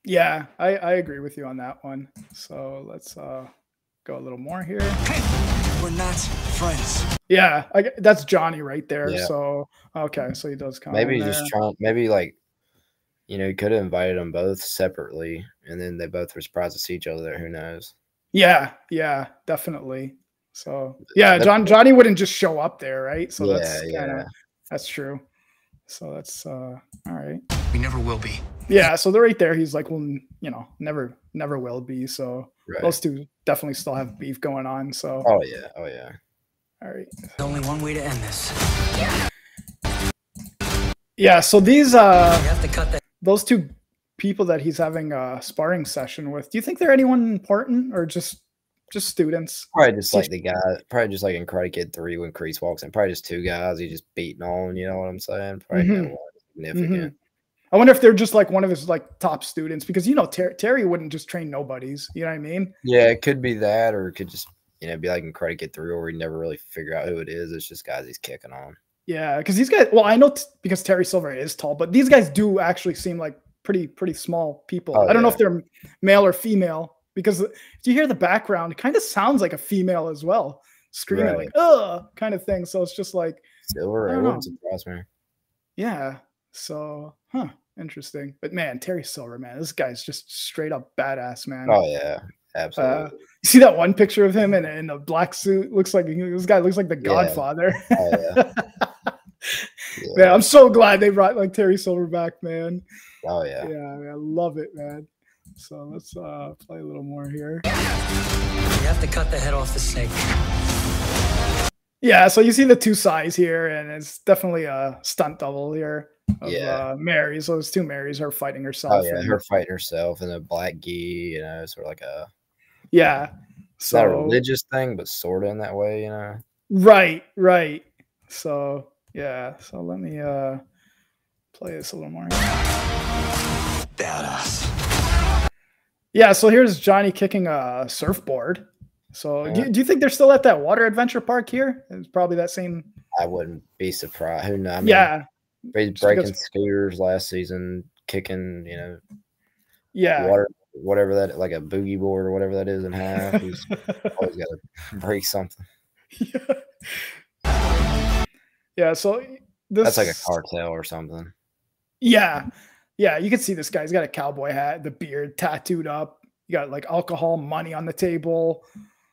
Yeah, I, I agree with you on that one. So let's uh go a little more here. We're not friends. Yeah, I, g- that's Johnny right there. Yeah. So okay, so he does come. Maybe in just there. trying. Maybe like, you know, could have invited them both separately, and then they both were surprised to see each other there. Who knows? Yeah, yeah, definitely. So yeah, John Johnny wouldn't just show up there, right? So yeah, that's kind of that's true. So that's uh all right. We never will be. Yeah, so they're right there. He's like, well, you know, never never will be. So Right. those two definitely still have beef going on. So Oh yeah. Oh yeah. all right. There's only one way to end this. Yeah, Yeah. so these uh have to cut that. those two people that he's having a sparring session with. Do you think they're anyone important or just just students? Probably just like the guy, probably just like in Karate Kid 3 when Kreese walks in. Probably just two guys he just beating on, you know what I'm saying? Probably Mhm. one significant. I wonder if they're just like one of his like top students because you know Ter- Terry wouldn't just train nobodies. You know what I mean? Yeah, it could be that, or it could just, you know, be like in Karate Kid 3 where we never really figure out who it is. It's just guys he's kicking on. Yeah, because these guys. Well, I know because Terry Silver is tall, but these guys do actually seem like pretty pretty small people. Oh, I don't know if they're male or female because if you hear the background, it kind of sounds like a female as well, screaming Right. like "ugh" kind of thing. So it's just like Silver, I it don't wouldn't surprise me. Yeah. So, huh, interesting. But man, Terry Silver, man, this guy's just straight up badass, man. Oh, yeah, Uh, absolutely. you see that one picture of him in, in a black suit? Looks like this guy looks like the Yeah. Godfather. oh, yeah. man, I'm so glad they brought like Terry Silver back, man. Oh, yeah. Yeah, I love it, man. So let's uh play a little more here. You have to cut the head off the snake. Yeah, so you see the two sides here, and it's definitely a stunt double here of Yeah. uh, Mary. So it's two Marys, her fighting herself. Oh, herself. yeah. and- Her fighting herself in a black gi, you know, sort of like a, yeah. it's not a religious thing, but sort of in that way, you know. Right, right. So yeah, so let me uh play this a little more. Badass. Yeah, so here's Johnny kicking a surfboard. So do, Yeah. you- do you think they're still at that water adventure park here? It's probably that same. I wouldn't be surprised. Who knows? I mean, yeah, he's breaking because- scooters last season, kicking, you know, yeah. water, whatever that, like a boogie board or whatever that is in half. He's always got to break something. yeah, so this That's like a cartel or something. Yeah, yeah, you can see this guy. He's got a cowboy hat, the beard tattooed up. You got like alcohol, money on the table.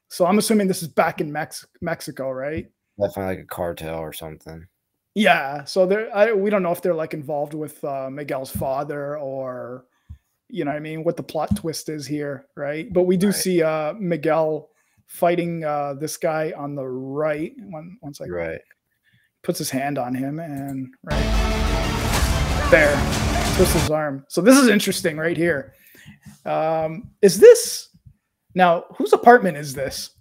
So I'm assuming this is back in Mex- Mexico, right? Definitely like a cartel or something. Yeah, so they're I, we don't know if they're like involved with uh, Miguel's father or you know what I mean what the plot twist is here, right? But we do Right. see uh, Miguel fighting uh, this guy on the right. One one second, Right. puts his hand on him and right there, twists his arm. So this is interesting right here. Um, is this now whose apartment is this?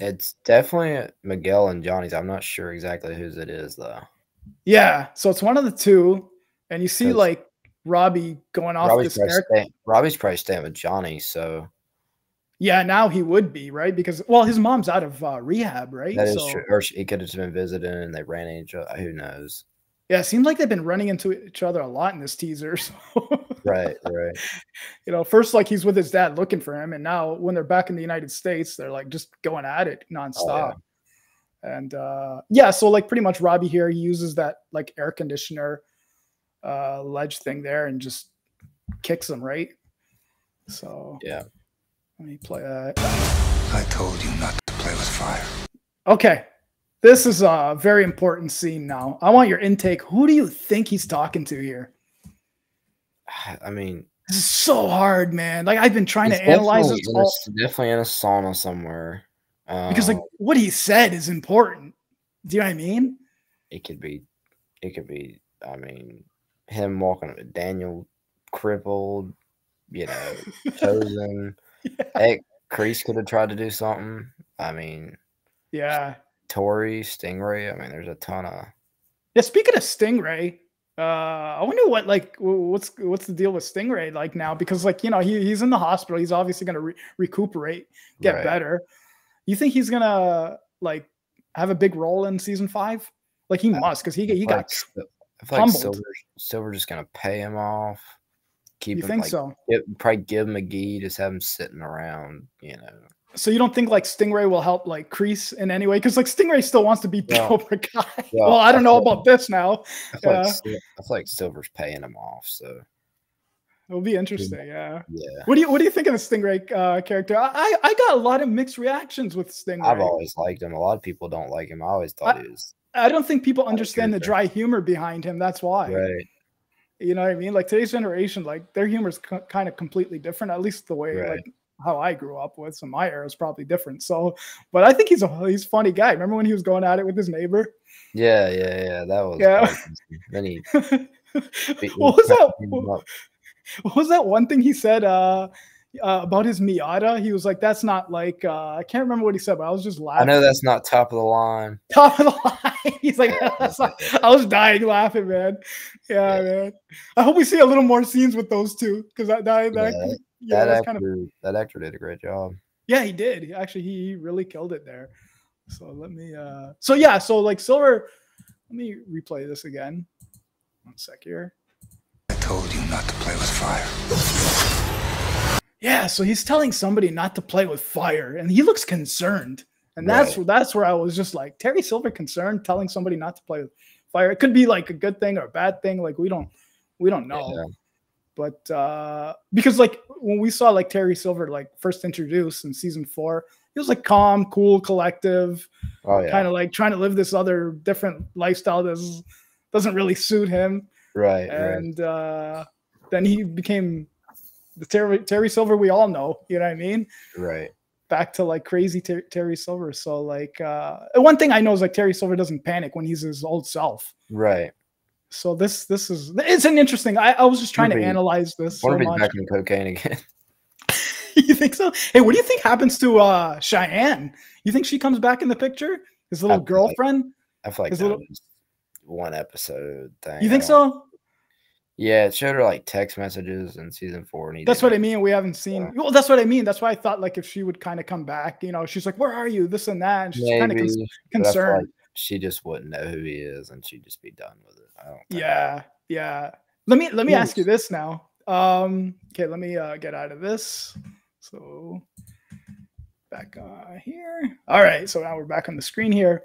It's definitely Miguel and Johnny's. I'm not sure exactly whose it is though. Yeah, so it's one of the two, and you see like Robby going off Robby's this probably, staying, Robby's probably staying with Johnny, so Yeah, now he would be right because well, his mom's out of uh, rehab, right? that is so, true. Or she- he could have just been visiting and they ran into each other. Who knows? Yeah, it seems like they've been running into each other a lot in this teaser. So, Right, right. you know, first like he's with his dad looking for him, and now when they're back in the United States, they're like just going at it nonstop. And uh, yeah, so like pretty much Robby here, he uses that like air conditioner uh, ledge thing there and just kicks him right. So Yeah. let me play that. I told you not to play with fire. Okay. This is a very important scene now. I want your intake. Who do you think he's talking to here? I mean, This is so hard, man. Like I've been trying to analyze this all, definitely in a sauna somewhere. Um, because like what he said is important. Do you know what I mean? it could be, it could be. I mean, him walking with Daniel crippled, you know, Chozen. Heck, Kreese could have tried to do something. I mean, Yeah. Tory, Stingray. I mean, there's a ton of. Yeah. Speaking of Stingray, uh, I wonder what like what's what's the deal with Stingray like now? Because like you know he, he's in the hospital. He's obviously gonna re- recuperate, get Right. better. You think he's gonna like have a big role in season five? Like he must, because he he got like, Sil- I feel like humbled. Silver, Silver just gonna pay him off. Keep You him, think like, so? Give, probably give McGee, just have him sitting around. You know, So you don't think like Stingray will help like Kreese in any way? Because like Stingray still wants to be Well, Cobra Kai. well, well, I don't know about this now. I feel, Yeah. like, Sil- I feel like Silver's paying him off. So It'll be interesting. Yeah. yeah, What do you What do you think of the Stingray uh, character? I I I got a lot of mixed reactions with Stingray. I've always liked him. A lot of people don't like him. I always thought I- he was I don't think people understand the dry humor behind him. That's why. right. You know what I mean? Like today's generation, like their humor is co- kind of completely different. At least the way Right. like how I grew up with. So my era is probably different. So, but I think he's a he's a funny guy. Remember when he was going at it with his neighbor? Yeah, yeah, yeah. That was Yeah. awesome. Then he beat- what was that? what was that one thing he said uh, uh about his Miata? He was like, "That's not like uh I can't remember what he said, but I was just laughing." I know that's not top of the line. top of the line. He's like, "That's not-" I was dying laughing, man. Yeah, man. I hope we see a little more scenes with those two because that that, that Yeah, yeah, that that's actor, kind of that actor did a great job. yeah, he did. He- Actually, he, he really killed it there. So let me uh so yeah, so like Silver, let me replay this again. One sec here. I told you not to play with fire. Yeah, so he's telling somebody not to play with fire, and he looks concerned. And that's that's where I was just like, Terry Silver concerned, telling somebody not to play with fire. It could be like a good thing or a bad thing. Like we don't we don't know. Yeah. But uh because like when we saw like Terry Silver like first introduced in season four, he was like calm, cool, collective, Oh yeah, kind of like trying to live this other different lifestyle that doesn't really suit him right, right. and uh, then he became the Terry, Terry Silver we all know. You know what I mean? Right. Back to like crazy Ter- Terry Silver. So like uh, one thing I know is like Terry Silver doesn't panic when he's his old self. Right. So this this is it's an interesting. I, I was just trying to analyze this so much. back in cocaine again. you think so? Hey, what do you think happens to uh Cheyenne? You think she comes back in the picture? His little like- girlfriend? I feel like His little- one episode thing. You think so? Yeah, it showed her like text messages in season four, and That's what I mean. We haven't seen. Well, that's what I mean. That's why I thought like if she would kind of come back, you know, she's like, "Where are you?" This and that, and she's kind of Maybe, but I feel concerned. like she just wouldn't know who he is, and she'd just be done with it. I don't. Think. Yeah, yeah. Let me let me ask you this now. Um, okay, let me uh, get out of this. So back uh, here. All right, so now we're back on the screen here.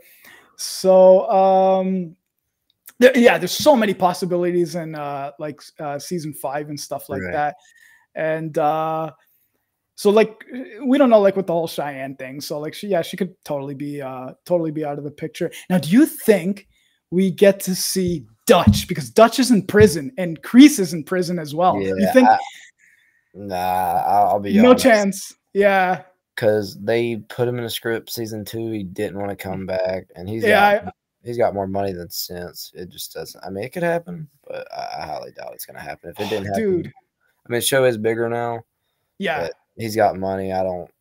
So um, there, yeah, there's so many possibilities in uh, like uh, season five and stuff like Right. that, and uh, so like we don't know like with the whole Cheyenne thing. So like she yeah she could totally be uh totally be out of the picture. Now, do you think we get to see Dutch because Dutch is in prison and Kreese is in prison as well? you think I- Nah, I'll, be no honest. chance? Yeah, because they put him in a script season two. He didn't want to come back, and he's Yeah, got, he's got more money than sense. It just doesn't. I mean, it could happen, but I, I highly doubt it's gonna happen. If it didn't happen, dude. I mean, the show is bigger now. Yeah. He's got money. I don't.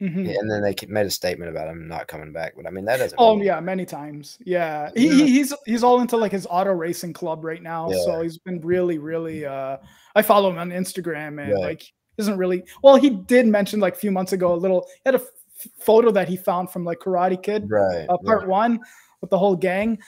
mhm. And then they made a statement about him not coming back, but I mean that doesn't. Oh mean- yeah, many times. Yeah, he, he- he's he's all into like his auto racing club right now. So he's been really, really. uh I follow him on Instagram and Right. like isn't really. Well, he did mention like a few months ago a little. He had a f- photo that he found from like Karate Kid, Right. uh, part one, with the whole gang.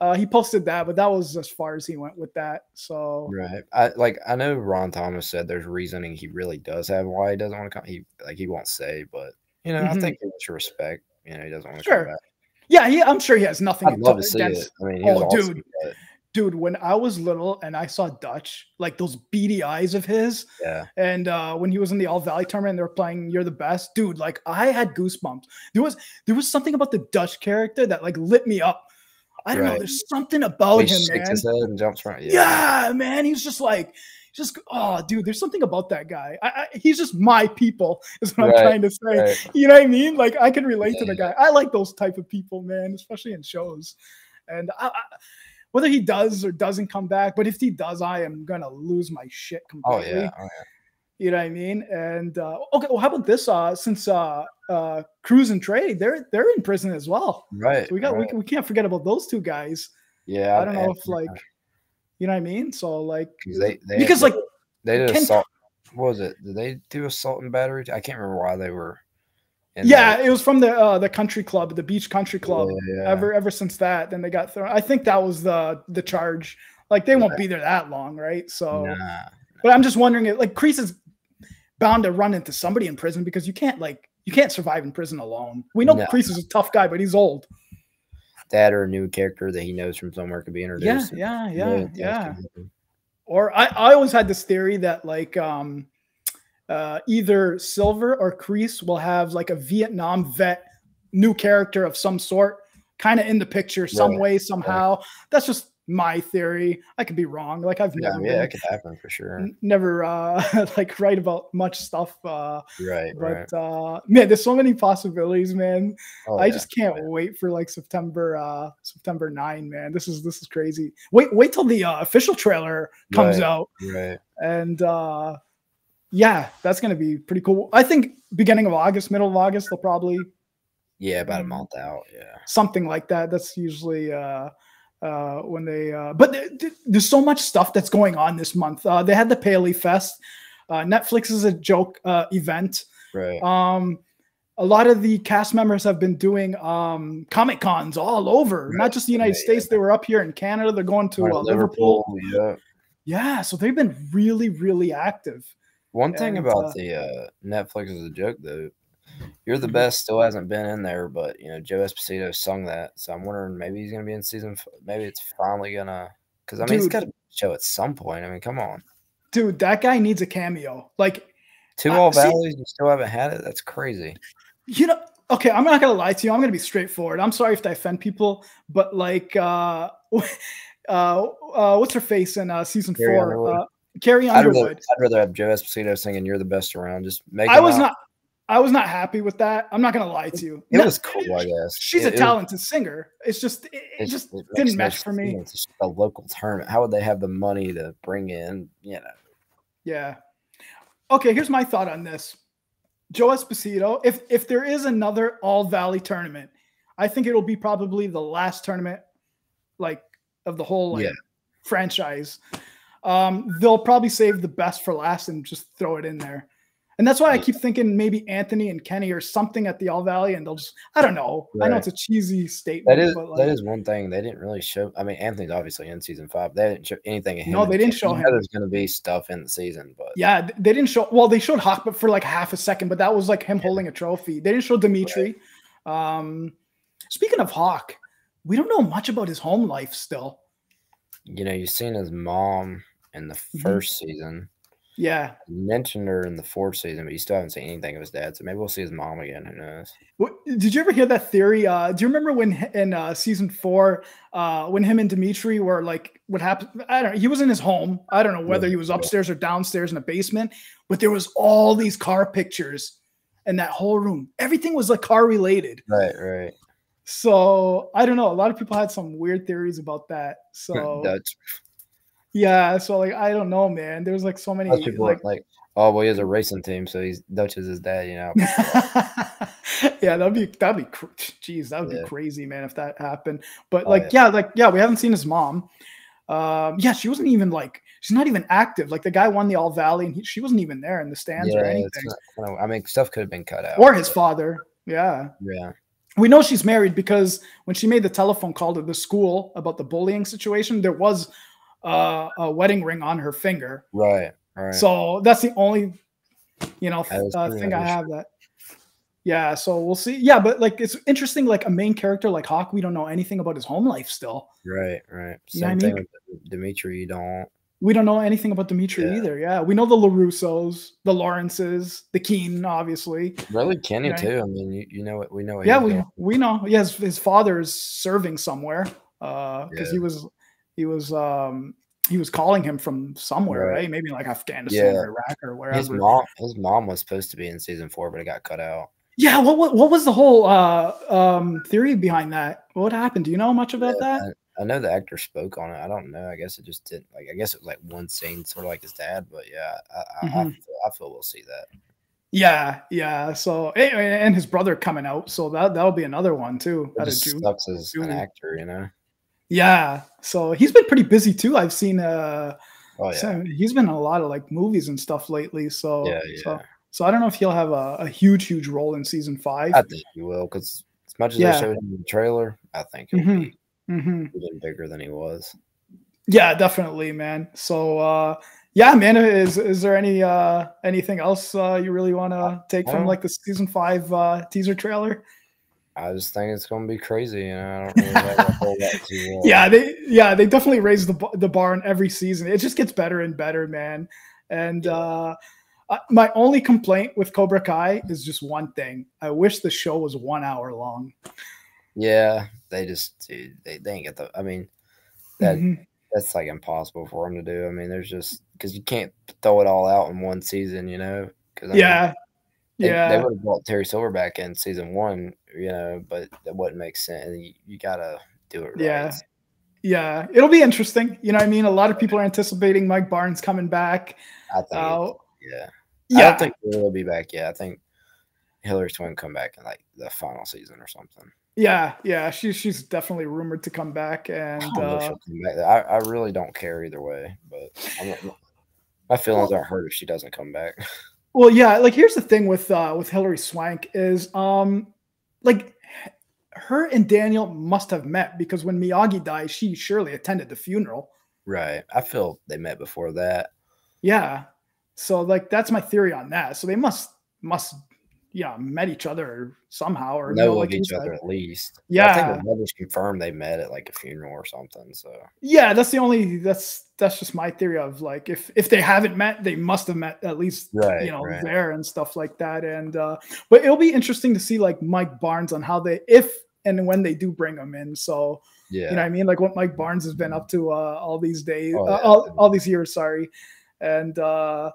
Uh, he posted that, but that was as far as he went with that. So Right. I like I know Ron Thomas said there's reasoning he really does have why he doesn't want to come. He like he won't say, but you know, Mhm. I think he should respect. You know, he doesn't want to Sure. come back. yeah, he, I'm sure he has nothing I'd love to see against it. I mean, Oh, awesome, dude. but dude, when I was little and I saw Dutch, like those beady eyes of his, yeah, and uh, when he was in the All Valley tournament, and they were playing "You're the Best," dude. Like I had goosebumps. There was there was something about the Dutch character that like lit me up. I don't know. There's something about him, shakes man. his head and jumps around. Yeah, Yeah, man. He's just like, just oh, dude. There's something about that guy. I, I, he's just my people. Is what Right, I'm trying to say. right. You know what I mean? Like I can relate to the guy. I like those type of people, man, especially in shows. And I, I, whether he does or doesn't come back, but if he does, I am gonna lose my shit Oh completely. yeah. Oh, yeah. You know what I mean? And uh, okay, well, how about this? Uh, since uh, uh, Cruz and Trey, they're they're in prison as well. Right. So we got we, right. we can't forget about those two guys. Yeah. I don't know and- if like, you know what I mean? So like, they, they because like they did Ken- assault. What was it? Did they do assault and battery? I can't remember why they were. in yeah, there. it was from the uh, the country club, the beach country club. Yeah. Ever ever since that, then they got thrown. I think that was the the charge. Like they won't be there that long, right? So, Nah. but I'm just wondering, like Kreese is bound to run into somebody in prison because you can't like you can't survive in prison alone. We know No. Kreese is a tough guy, but he's old. That or a new character that he knows from somewhere could be introduced. yeah, yeah, know, yeah. Or I, I always had this theory that like um uh either Silver or Kreese will have like a Vietnam vet new character of some sort kind of in the picture some Right, way somehow. That's just my theory. I could be wrong. Like I've Yeah, never yeah, been, it could happen for sure. n- never uh like write about much stuff uh Right, right. but uh man there's so many possibilities man Oh, i yeah. just can't wait for like september uh september 9 man this is this is crazy wait wait till the uh, official trailer comes Right, out Right. and uh, yeah, that's gonna be pretty cool. I think beginning of August, middle of August, they'll probably Yeah, about a Mm. month out. Yeah. something like that. That's usually uh, uh, when they. Uh, but th- th- there's so much stuff that's going on this month. Uh, they had the PaleyFest. Uh, Netflix is a joke uh, event. Right. Um, a lot of the cast members have been doing um, comic cons all over, not just the United Yeah, States. They were up here in Canada. They're going to uh, to Liverpool. Yeah. Yeah, so they've been really, really active. One thing And, about uh, the uh, Netflix is a joke though. You're the best still hasn't been in there, but you know Joe Esposito sung that, so I'm wondering maybe he's gonna be in season. f- Maybe it's finally gonna because I mean it's Dude. got to show at some point. I mean, come on, Dude, that guy needs a cameo. Like, two Uh, all see- valleys, you still haven't had it. That's crazy. you know, okay, I'm not gonna lie to you. I'm gonna be straightforward. I'm sorry if I offend people, but like, uh, uh, uh what's her face in uh, season Carrie four? Underwood. Uh, Carrie I'd rather, Underwood. I'd rather have Joe Esposito singing "You're the Best Around." Just make. I was out. not. I was not happy with that. I'm not gonna lie to you. It No, was cool, I guess. She's It- a it talented singer. It's just it, it just it didn't mesh for me. It's just a local tournament. How would they have the money to bring in? You know, Yeah. Okay, here's my thought on this. Joe Esposito, if if there is another All Valley tournament, I think it'll be probably the last tournament like of the whole like, Yeah. franchise. Um, they'll probably save the best for last and just throw it in there. And that's why I keep thinking maybe Anthony and Kenny or something at the All Valley, and they'll just I don't know. I know it's a cheesy statement, that is but like, that is one thing they didn't really show. I mean, Anthony's obviously in season five. They didn't show anything. Of him No, they didn't show him. There's going to be stuff in the season, but Yeah, they didn't show. Well, they showed Hawk, but for like half a second. But that was like him holding a trophy. They didn't show Demetri. Um, speaking of Hawk, we don't know much about his home life still. you know, you've seen his mom in the Mhm. first season. Yeah. You mentioned her in the fourth season, but you still haven't seen anything of his dad. So maybe we'll see his mom again. Who knows? What, did you ever hear that theory? Uh, do you remember when in uh, season four, uh, when him and Demetri were like, what happened? I don't know. He was in his home. I don't know whether he was upstairs or downstairs in the basement, but there was all these car pictures in that whole room. Everything was like car related. Right, right. So I don't know. A lot of people had some weird theories about that. So Dutch. Yeah, so like I don't know, man. There's like so many people like like, oh, well, he has a racing team, so he's Dutch is his dad. You know, yeah, that'd be that'd be cr- jeez, that would Yeah. be crazy, man, if that happened. But Oh, like, yeah. like yeah, we haven't seen his mom. Um, yeah, she wasn't even like she's not even active. Like the guy won the All Valley, and he, she wasn't even there in the stands yeah, or anything. not, I mean, stuff could have been cut out. Or his but, father. Yeah, Yeah, we know she's married because when she made the telephone call to the school about the bullying situation, there was uh, a wedding ring on her finger. right, right. So that's the only, you know, uh, thing I have that. Yeah, so we'll see. Yeah, but like it's interesting. Like a main character like Hawk, we don't know anything about his home life still. right, right. You I Same thing mean? with Demetri. You don't. We don't know anything about Demetri Yeah. either. Yeah, we know the LaRussos, the Lawrences, the Keene, obviously. Really, Kenny Right. too. I mean, you, you know what we know. Yeah, we doing. we know. He has his father is serving somewhere uh because Yeah. he was he was um he was calling him from somewhere, Right. right? Maybe like Afghanistan Yeah. or Iraq or wherever. His mom, his mom was supposed to be in season four, but it got cut out. Yeah, what, what what was the whole uh um theory behind that? What happened? Do you know much about Yeah, that? I, I know the actor spoke on it. I don't know. I guess it just didn't like. I guess it was like one scene, sort of like his dad. But yeah, I, I, I, feel, I feel we'll see that. Yeah, yeah. So and his brother coming out, so that that'll be another one too. Of June. sucks as an actor, you know. Yeah, so he's been pretty busy too. I've seen uh, Oh yeah, so he's been in a lot of like movies and stuff lately. So yeah, so yeah. so I don't know if he'll have a, a huge huge role in season five. I think he will because as much as Yeah. they showed him in the trailer, I think he'll Mhm. be hmm even bigger than he was. Yeah, definitely, man. So uh yeah, man, is is there any uh anything else uh you really want to take from like the season 5 uh teaser trailer? I just think it's gonna be crazy. You know, I don't really have a whole lot to. Uh, Yeah, they yeah, they definitely raise the the bar in every season. It just gets better and better, man. And uh uh, my only complaint with Cobra Kai is just one thing. I wish the show was 1 hour long. yeah. They just, dude, they, they ain't get the. I mean, that Mhm. that's like impossible for them to do. I mean, there's just because you can't throw it all out in one season, you know. Because Yeah. they, yeah. they would have brought Terry Silver back in season one, you know, but that wouldn't make sense. You, you gotta do it right. Yeah. Yeah, it'll be interesting. You know, what I mean, a lot of people are anticipating Mike Barnes coming back. I think. Uh, it's- yeah. I don't think he'll be back yet. I think Hilary Swank come back in like the final season or something. yeah, yeah. She, she's definitely rumored to come back, and I, uh, she'll come back. I, I really don't care either way, but I'm not, my feelings aren't hurt if she doesn't come back. Well, yeah, like here's the thing with uh with Hilary Swank is um like her and Daniel must have met because when Miyagi died, she surely attended the funeral. right. I feel they met before that. Yeah. So like that's my theory on that. So they must must yeah, met each other somehow or you know like each other at least. Yeah, I Yeah. think the brothers confirmed they met at like a funeral or something. So Yeah, that's the only that's that's just my theory of like if if they haven't met, they must have met at least Right, you know right. there and stuff like that. And uh but it'll be interesting to see like Mike Barnes on how they if and when they do bring him in. So yeah. you know what I mean? Like what Mike Barnes has been up to uh all these days, Oh, uh, all, all these years, sorry. And uh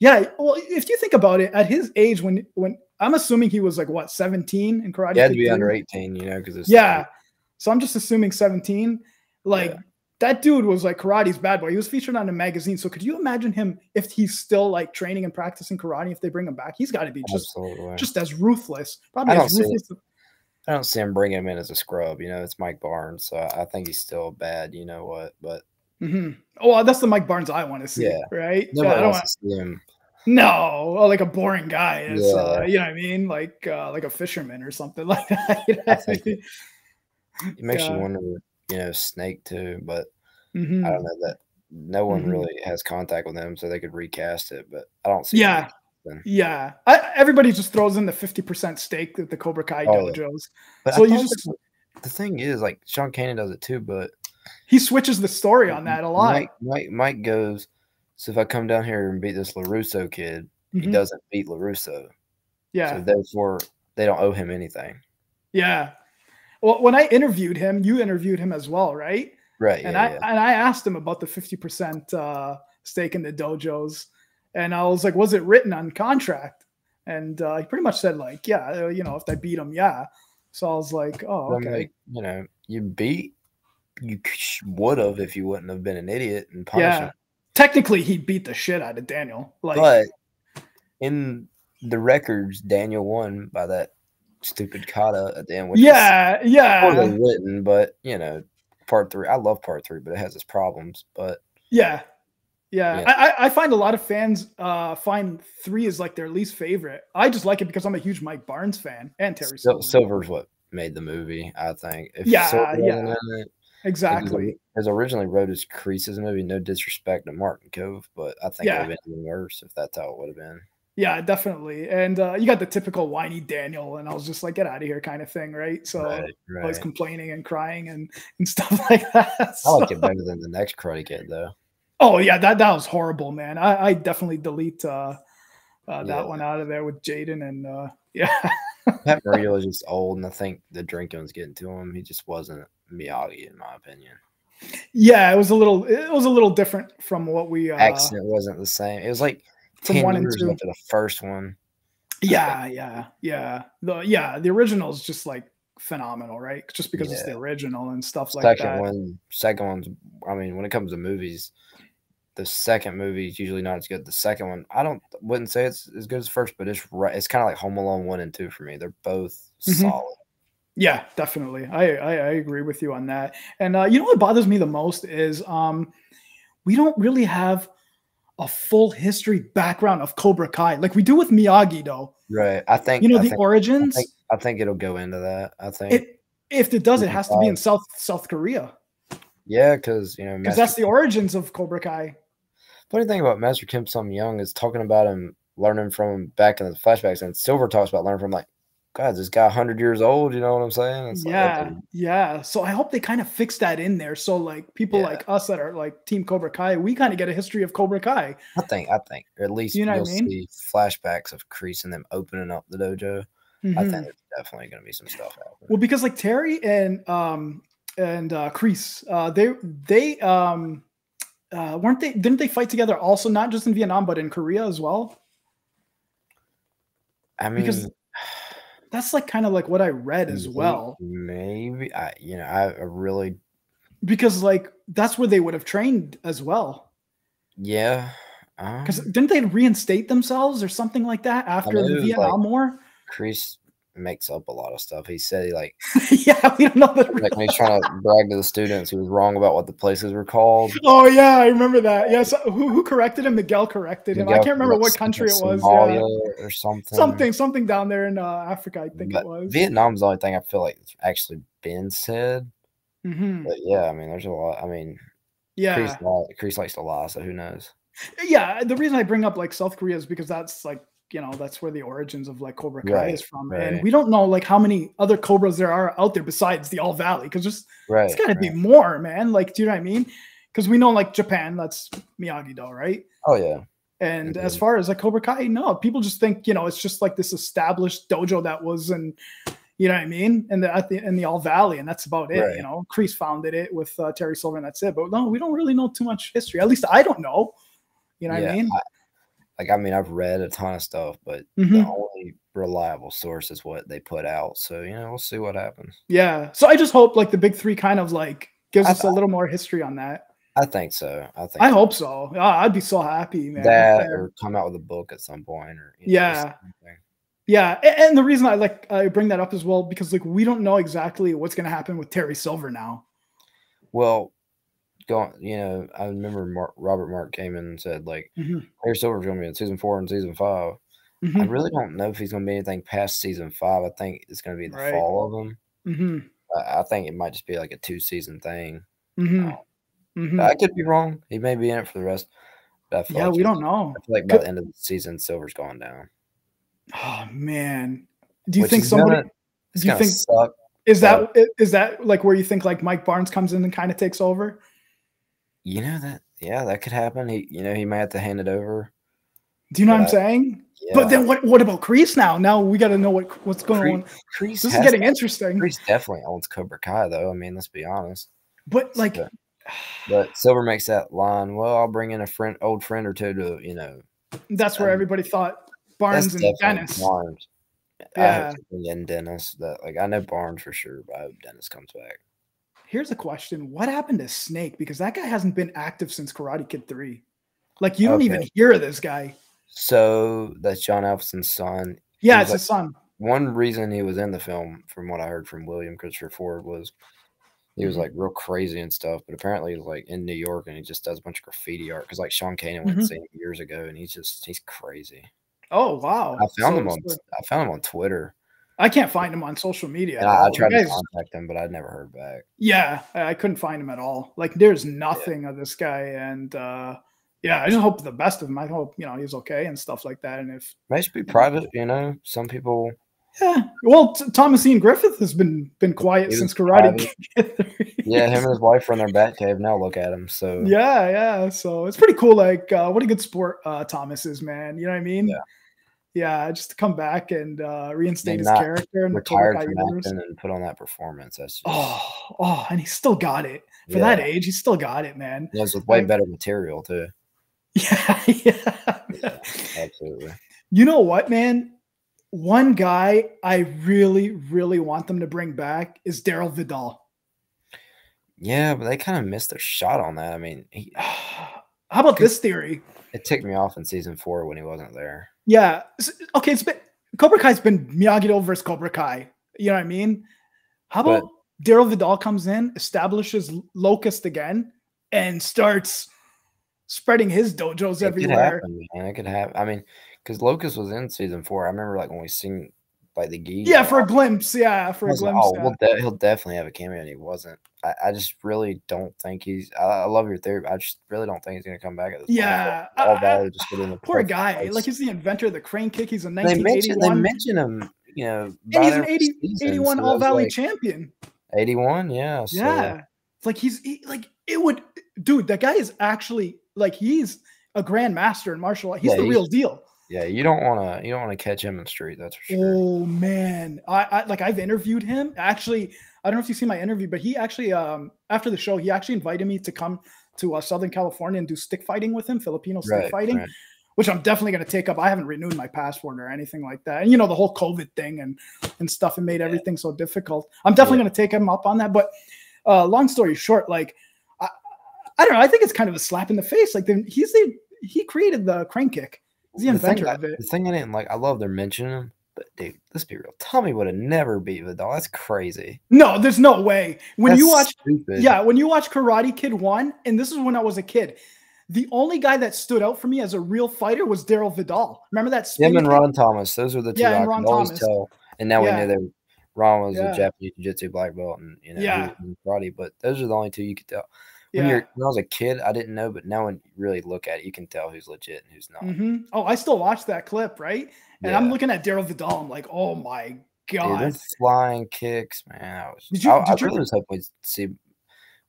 yeah, well if you think about it, at his age when when I'm assuming he was like what 17 in karate. Yeah, to be 3? under 18, you know, because it's Yeah. So I'm just assuming 17. Like Yeah. that dude was like karate's bad boy. He was featured on a magazine. So could you imagine him if he's still like training and practicing karate if they bring him back? He's got to be just absolutely. just as ruthless. Probably I don't as ruthless. I don't see him bringing him in as a scrub. You know, it's Mike Barnes, so I think he's still bad. You know what? But Mhm. Oh, well, that's the Mike Barnes I want to see, Yeah. right? Yeah, nobody I don't wants want, to see him. No, oh, like a boring guy is, uh, you know what I mean? Like, uh, like a fisherman or something like that. you know I think mean? It makes Yeah. you wonder, you know, Snake too. But Mhm. I don't know that no one Mhm. really has contact with him, so they could recast it. But I don't see. Yeah. Yeah, I, everybody just throws in the fifty percent stake that the Cobra Kai Oh, yeah. dojos. But So you just- that the thing is, like Sean Kanan does it too, but He switches the story on that a lot. Mike, Mike, Mike goes. So if I come down here and beat this LaRusso kid, he Mhm. doesn't beat LaRusso. Yeah, So therefore, they don't owe him anything. yeah. Well, when I interviewed him, you interviewed him as well, right? Right. and yeah, I yeah. and I asked him about the fifty percent uh, stake in the dojos, and I was like, "Was it written on contract?" And uh, he pretty much said, "Like, yeah, uh, you know, if I beat him, yeah." So I was like, "Oh, okay, like, you know, you beat. You would have if you wouldn't have been an idiot and punished yeah." him. Technically, he beat the shit out of Daniel. Like, But in the records, Daniel won by that stupid kata at the end. Which yeah, is yeah, poorly written, but you know, part three. I love part three, but it has its problems. But Yeah. Yeah. Yeah. I, I- find a lot of fans uh find three is like their least favorite. I just like it because I'm a huge Mike Barnes fan and Terry Sil- Silver. Silver's what made the movie. I think. If Yeah, Silver yeah. it, Exactly. Because originally wrote as Kreese's movie. No disrespect to Martin Kove, but I think it would have been worse if that's how it would have been. Yeah, definitely. And uh you got the typical whiny Daniel, and I was just like, get out of here kind of thing, right? So right, always right. complaining and crying and, and stuff like that. I like it better than the next Karate Kid, though. Oh yeah, that that was horrible, man. I, I definitely delete uh, uh that Yeah. one out of there with Jaden and uh yeah. Pat Morita was just old, and I think the drinking was getting to him. He just wasn't Miyagi, in my opinion. yeah, it was a little it was a little different from what we uh Accent wasn't the same. It was like from 10 one and two. after the first one. Yeah, yeah, yeah. The yeah, the original is just like phenomenal, right? Just because it's the original and stuff like second that. one, second one's. I mean, when it comes to movies, the second movie is usually not as good. The second one, I don't wouldn't say it's as good as the first, but it's right. It's kind of like Home Alone one and two for me. They're both Mhm. solid. Yeah, definitely. I, I I agree with you on that. And uh, you know what bothers me the most is um we don't really have a full history background of Cobra Kai like we do with Miyagi though. Right. I think You know I the think, I origins. think I think it'll go into that. I think. It if it does, it has to be in South South Korea yeah, because you know, because that's the origins of Cobra Kai. Funny thing about Master Kim Sun-Yung is talking about him learning from back in the flashbacks, and Silver talks about learning from like, God, this guy hundred years old. You know what I'm saying? It's yeah, okay, yeah. So I hope they kind of fix that in there. So like people Yeah. like us that are like Team Cobra Kai, we kind of get a history of Cobra Kai. I think, I think, or at least You know you'll what I mean? see flashbacks of Kreese and them opening up the dojo. I Mhm. think there's definitely going to be some stuff happening. Well, because like Terry and um and uh Kreese, uh they they um uh weren't they didn't they fight together also not just in Vietnam but in Korea as well? I mean, because That's like kind of like what I read as well. Maybe I, you know, I, really because like that's where they would have trained as well. Yeah. Um, Because didn't they reinstate themselves or something like that after the like- Vietnam War? Kreese makes up a lot of stuff. He said he like yeah, we don't know the like he's trying to brag to the students, he was wrong about what the places were called. Oh yeah, I remember that. Yes, who, who corrected him? Miguel corrected him. I can't remember what country it was. Somalia yeah. or something. Something, something down there in uh, Africa, I think But it was. Vietnam's the only thing I feel like it's actually been said. Mhm. But yeah, I mean, there's a lot. I mean, Yeah, Kreese, Kreese likes to lie, so who knows? yeah. The reason I bring up like South Korea is because that's like you know that's where the origins of like Cobra Kai Right, is from, and we don't know like how many other Cobras there are out there besides the All Valley because there's Right. it's got to be more, man. Like, do you know what I mean? Because we know like Japan, that's Miyagi Do, right? Oh yeah. And as Mhm. far as like Cobra Kai, no, people just think you know it's just like this established dojo that was in, you know what I mean, and the at the in the All Valley, and that's about it. Right. You know, Kreese founded it with uh, Terry Silver, and that's it. But no, we don't really know too much history. At least I don't know. You know what I mean? Like I mean, I've read a ton of stuff, but Mhm. the only reliable source is what they put out. So you know, we'll see what happens. Yeah. So I just hope like the big three kind of like gives I us a little more history on that. I think so. I think I hope so. Ah, I'd be so happy, man. that or come out with a book at some point, or you know, Yeah. Yeah, and the reason I like I bring that up as well because like we don't know exactly what's going to happen with Terry Silver now. Well, going, you know, I remember Mark, Robert Mark came in and said like, Mhm. Terry Silver's going to be in season four and season 5 I Mhm. really don't know if he's going to be anything past season five. I think it's going to be the Right. fall of him. hmm I, I think it might just be like a two season thing. hmm Oh. hmm I could be wrong. He may be in it for the rest. But I feel Yeah, like we don't know. I feel like by the end of the season, Silver's going down. Oh man, do you Which think is somebody? gonna- do you think suck. is that i- is that like where you think like Mike Barnes comes in and kind of takes over? You know that? Yeah, that could happen. He, you know, he may have to hand it over. Do you know what I'm saying? Yeah. But then what? What about Kreese now? Now we got to know what what's going Cree- on. Kreese This is getting interesting. Kreese definitely owns Cobra Kai, though. I mean, let's be honest. But like, But, but Silver makes that line. Well, I'll bring in a friend, old friend or two to, you know, that's where um, everybody thought Barnes and Dennis. Barnes. I Yeah. hope they bring in Dennis. That like I know Barnes for sure, but I hope Dennis comes back. Here's a question: What happened to Snake? Because that guy hasn't been active since Karate Kid Three. Like you don't even hear of this guy. So that's John Avildsen's son. Yeah, He it's his son. one reason he was in the film, from what I heard from William Christopher Ford, was he Mm-hmm. was like real crazy and stuff. But apparently, he's like in New York and he just does a bunch of graffiti art. Because like Sean Kanan went Mhm. and seen years ago, and he's just he's crazy. Oh wow! I found So- him on I found him on Twitter, I can't find him on social media. at I, I all. The tried to contact him, but I never heard back. Yeah, I couldn't find him at all. Like, there's nothing of this guy, and uh yeah, I just hope the best of him. I hope you know he's okay and stuff like that. And if May should be private, you know. Some people, yeah, well, Thomas Ian Griffith has been been quiet since Karate yeah, him and his wife are in their bat cave now. Look at him. So Yeah, yeah. So it's pretty cool. Like, uh, what a good sport uh, Thomas is, man. You know what I mean? Yeah. Yeah, just to come back and uh, reinstate And his character the retired from acting and put on that performance. That's just, Oh, oh, and he still got it for that age. He still got it, man. It was with way Like- better material too. Yeah, yeah. Yeah, absolutely. You know what, man? One guy I really, really want them to bring back is Darryl Vidal. Yeah, but they kind of missed their shot on that. I mean, he, How about this theory? it ticked me off in season four when he wasn't there. Yeah. Okay, it's been Cobra Kai's been Miyagi-Do versus Cobra Kai. You know what I mean? How But- about Darryl Vidal comes in, establishes Locust again, and starts spreading his dojos It could everywhere. happen, man. It could happen. I mean, because Locust was in season four. I remember like when we seen like the geese. Yeah, for a glimpse. Yeah, for a was like, glimpse. oh, yeah. well, de- he'll definitely have a cameo, and he wasn't. I, I just really don't think he's. I, I love your theory, but I just really don't think he's gonna come back at this. point. Yeah, like All Valley just put in the Poor guy. place. Like he's the inventor of the crane kick. He's a they mention they mention him. You know, and he's an 80, season, 81 so All Valley like champion. 81, yeah. So, Yeah. It's like he's he, like it would dude, that guy is actually like he's a grandmaster in martial art. He's Yeah, the he's- real deal. Yeah. You don't want to. You don't want to catch him in the street. That's for sure. Oh man. I, I like I've interviewed him. Actually, I don't know if you see my interview, but he actually um after the show, he actually invited me to come to uh, Southern California and do stick fighting with him, Filipino stick Right, fighting. right. Which I'm definitely going to take up. I haven't renewed my passport or anything like that. And you know the whole COVID thing and and stuff, it made everything so difficult. I'm definitely Yeah. going to take him up on that. But uh, long story short, like I, I don't know. I think it's kind of a slap in the face. Like the, he's the he created the crane kick. He's the The thing, inventor I, of it. the thing I didn't like, I love they're mentioning him, but dude, let's be real. Tommy would have never beat Vidal. That's crazy. No, there's no way. When you watch, stupid. yeah, when you watch Karate Kid one, and this is when I was a kid. The only guy that stood out for me as a real fighter was Darryl Vidal. Remember that? Him and? Ron Thomas, those were the two Yeah, I and could always tell. And now Yeah. we know that Ron was Yeah. a Japanese jiu-jitsu black belt, and you know, Yeah. karate. But those are the only two you could tell. When Yeah. you're when I was a kid, I didn't know, but now when you really look at it, you can tell who's legit and who's not. hmm Oh, I still watch that clip, right? And I'm looking at Darryl Vidal. I'm like, oh my god. them flying kicks, man. I was. Did you- I, I you really was hoping we'd see.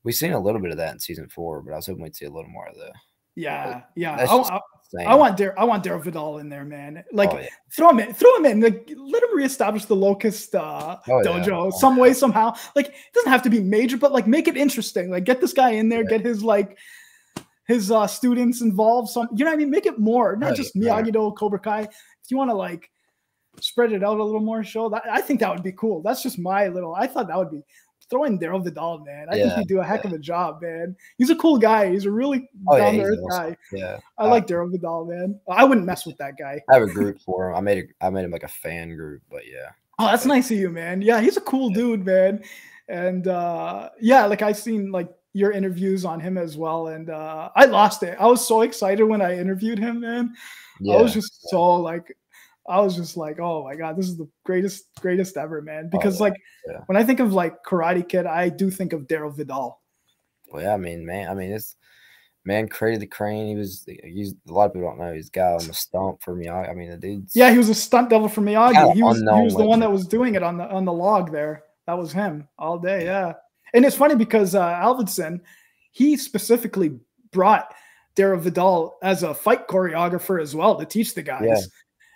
We've seen a little bit of that in season four, but I was hoping we'd see a little more of the. Yeah, yeah. I, I. I want Dar- I want Darryl Vidal in there, man. Like Oh, yeah. throw him in, throw him in. Like let him reestablish the Locust uh, Oh, yeah. dojo some way somehow. Like it doesn't have to be major, but like make it interesting. Like get this guy in there, get his like his uh students involved. Some you know what I mean. Make it more, not Right, just right. Miyagi Do, Cobra Kai. If you want to like spread it out a little more, show that I think that would be cool. That's just my little. I thought that would be. Throw in Darryl Vidal, man. I think he'd do a heck of a job, man. He's a cool guy. He's a really Oh, yeah, down to earth awesome. guy. Yeah, I like Darryl Vidal, man. I wouldn't mess with that guy. I have a group for him. I made a, I made him like a fan group, but yeah. Oh, that's nice of you, man. Yeah, he's a cool dude, man. And uh yeah, like I've seen like your interviews on him as well. And uh I lost it. I was so excited when I interviewed him, man. Yeah, I was just so like I was just like, oh my god, this is the greatest, greatest ever, man. Because yeah, like Oh, yeah. when I think of like Karate Kid, I do think of Darryl Vidal. Well, yeah, I mean, man, I mean, it's man created the crane. He was, he's a lot of people don't know. He's guy on the stump for Miyagi. I mean, the dude's Yeah, he was a stunt double for Miyagi. He was, he was the one that was doing it on the on the log there. That was him all day. Yeah, and it's funny because uh, Avildsen, he specifically brought Darryl Vidal as a fight choreographer as well to teach the guys. Yeah.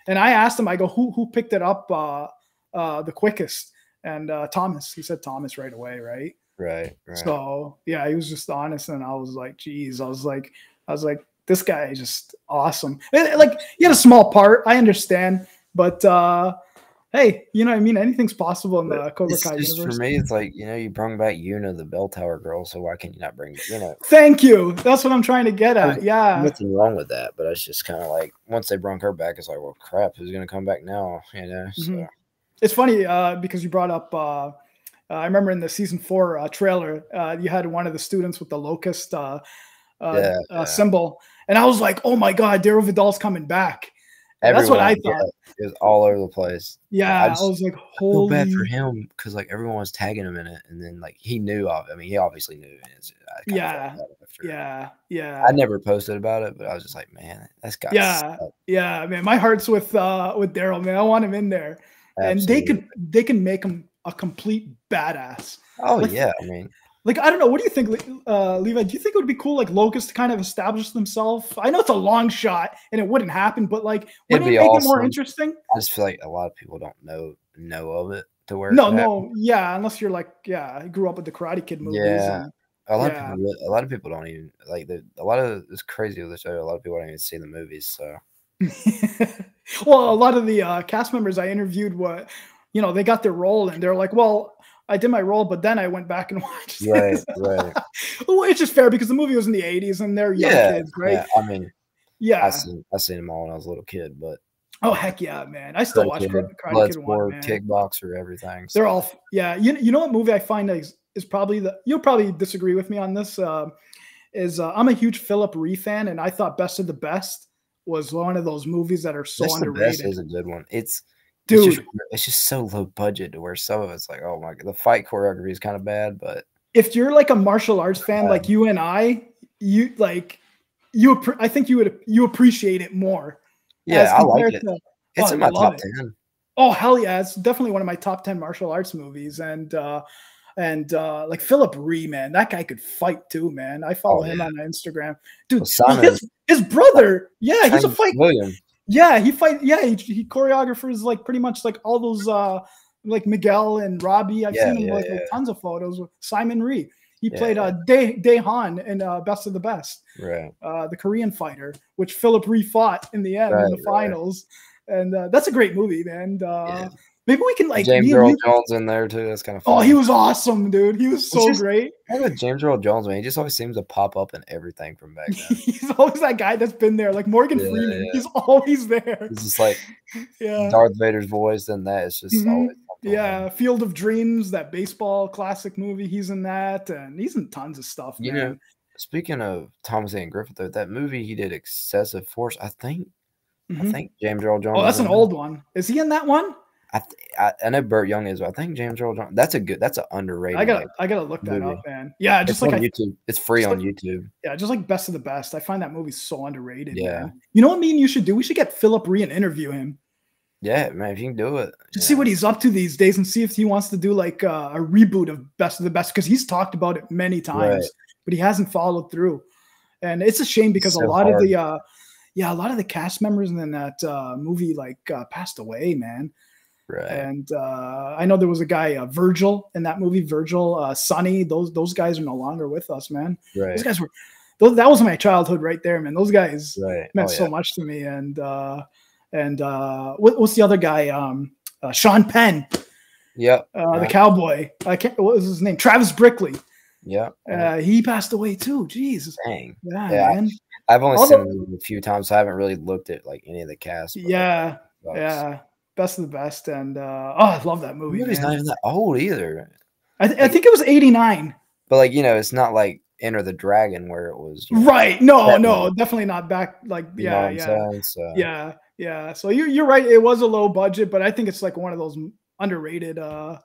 And I asked him, I go, who who picked it up uh, uh, the quickest? And uh, Thomas. He said Thomas right away, right? right, right. So yeah, he was just honest, and I was like, geez, I was like, I was like, this guy is just awesome. And, Like he had a small part, I understand, but uh hey, you know what I mean? Anything's possible in the Cobra Kai universe. for me, it's like you know, you brought back Yuna, the bell tower girl. So why can't you not bring, you know, Thank you. That's what I'm trying to get at. Yeah. nothing wrong with that. But it's just kind of like once they brought her back, it's like, well, crap, who's gonna come back now? You know, so Mhm. It's funny uh, because you brought up. Uh, uh, I remember in the season four uh, trailer, uh, you had one of the students with the locust uh, uh, Yeah, uh, yeah. symbol, and I was like, "Oh my god, Darryl Vidal's coming back!" That's what I thought. it was all over the place. Yeah, I, just- was like, I feel bad for him because like everyone was tagging him in it, and then like he knew. I mean, he obviously knew. I Yeah. Yeah, yeah, I never posted about it, but I was just like, man, that's got yeah, yeah, man. My heart's with uh with Darryl, man. I want him in there, and they could they can make him a complete badass. Oh like- yeah, I mean, Like I don't know, what do you think, uh, Levi? Do you think it would be cool, like Locust, to kind of establish themselves? I know it's a long shot and it wouldn't happen, but like, wouldn't it be make it more interesting? I just feel like a lot of people don't know know of it to where. it No, no, yeah, unless you're like, yeah, I grew up with the Karate Kid movies. Yeah. and- A lot Yeah. of people, a lot of people don't even like the. A lot of it's crazy with the show. A lot of people don't even see the movies. So well, a lot of the uh, cast members I interviewed, what you know, they got their role and they're like, well, I did my role, but then I went back and watched. right, right. well, it's just fair because the movie was in the '80s and they're young yeah, kids, right? yeah. I mean, Yeah. I seen I seen them all when I was a little kid, but Oh heck yeah, man! I still watch Kid, Karate, Karate Kid One. Man. Kickboxer, everything. They're all yeah. You you know what movie I find is is probably the you'll probably disagree with me on this. Uh, is uh, I'm a huge Phillip Rhee fan, and I thought Best of the Best was one of those movies that are so Best underrated. Best is a good one. It's Dude, it's just, it's just so low budget to where some of it's like, oh my god, the fight choreography is kind of bad, but if you're like a martial arts fan like you and I, you like you. appre- I think you would you appreciate it more. yeah, I like it. to- It's Oh, in my top it. ten. Oh hell yeah! It's definitely one of my top ten martial arts movies, and uh and uh like Phillip Rhee, man, that guy could fight too, man. I follow Oh, him yeah. on Instagram, dude. Well, his, his brother, yeah, he's a fight. William. Yeah, he fight. Yeah, he, he choreographers like pretty much like all those uh like Miguel and Robby. I've Yeah, seen him yeah, like yeah. tons of photos with Simon Rhee. He played uh Day Day Han in uh, Best of the Best Right. uh, the Korean fighter, which Phillip Rhee fought in the end in Right, the right. finals. And uh, that's a great movie, man. And, uh. Maybe we can like James Earl Jones in there too. That's kind of Oh, he was awesome, dude. He was so just- great. I with James Earl Jones, man. He just always seems to pop up in everything from back then. He's always that guy that's been there, like Morgan Yeah, Freeman. yeah. He's always there. It's just like Yeah. Darth Vader's voice, and that it's just always something. Yeah, Field of Dreams, that baseball classic movie. He's in that, and he's in tons of stuff. You man. know, speaking of Thomas Ian Griffith, though, that movie he did, Excessive Force. I think, I Mhm. think James Earl Jones. oh, that's an old one. Is he in that one? I, I I know Burt Young is, but I think James Earl Jones. That's a good. That's an underrated. I gotta, like, I gotta look that movie. up, man. Yeah, it's just like on I, YouTube. It's free on like- YouTube. yeah, just like Best of the Best. I find that movie so underrated. Yeah. man. You know what me and you should do? We should get Phillip Rhee and interview him. Yeah, man, if you can do it, Just see what he's up to these days and see if he wants to do like uh, a reboot of Best of the Best because he's talked about it many times, Right. but he hasn't followed through. And it's a shame because a So lot of the uh yeah, a lot of the cast members in that uh movie like uh, passed away, man. Right. And uh I know there was a guy uh, Virgil in that movie, Virgil, uh Sonny, those those guys are no longer with us, man. right. Those guys were those, that was my childhood right there, man. Those guys Right. meant Oh, so yeah. much to me and uh and uh what, what's the other guy um uh, Sean Penn, Yep. uh, the cowboy. I can't. What was his name? Travis Brickley. Yep. Uh, he passed away too. Jesus. Dang. Yeah, Yeah, man. I've only seen the movie a few times, so I haven't really looked at like any of the cast. but, Yeah. Yeah. Best of the best. And uh, oh, I love that The movie. movie's man. not even that old either. I, th- I think it was 89. But like you know, it's not like Enter the Dragon where it was. you know, Right. No, no, definitely not back. Like, you yeah, yeah. saying? So, Yeah. Yeah. So you're, you're right. It was a low budget, but I think it's like one of those underrated uh,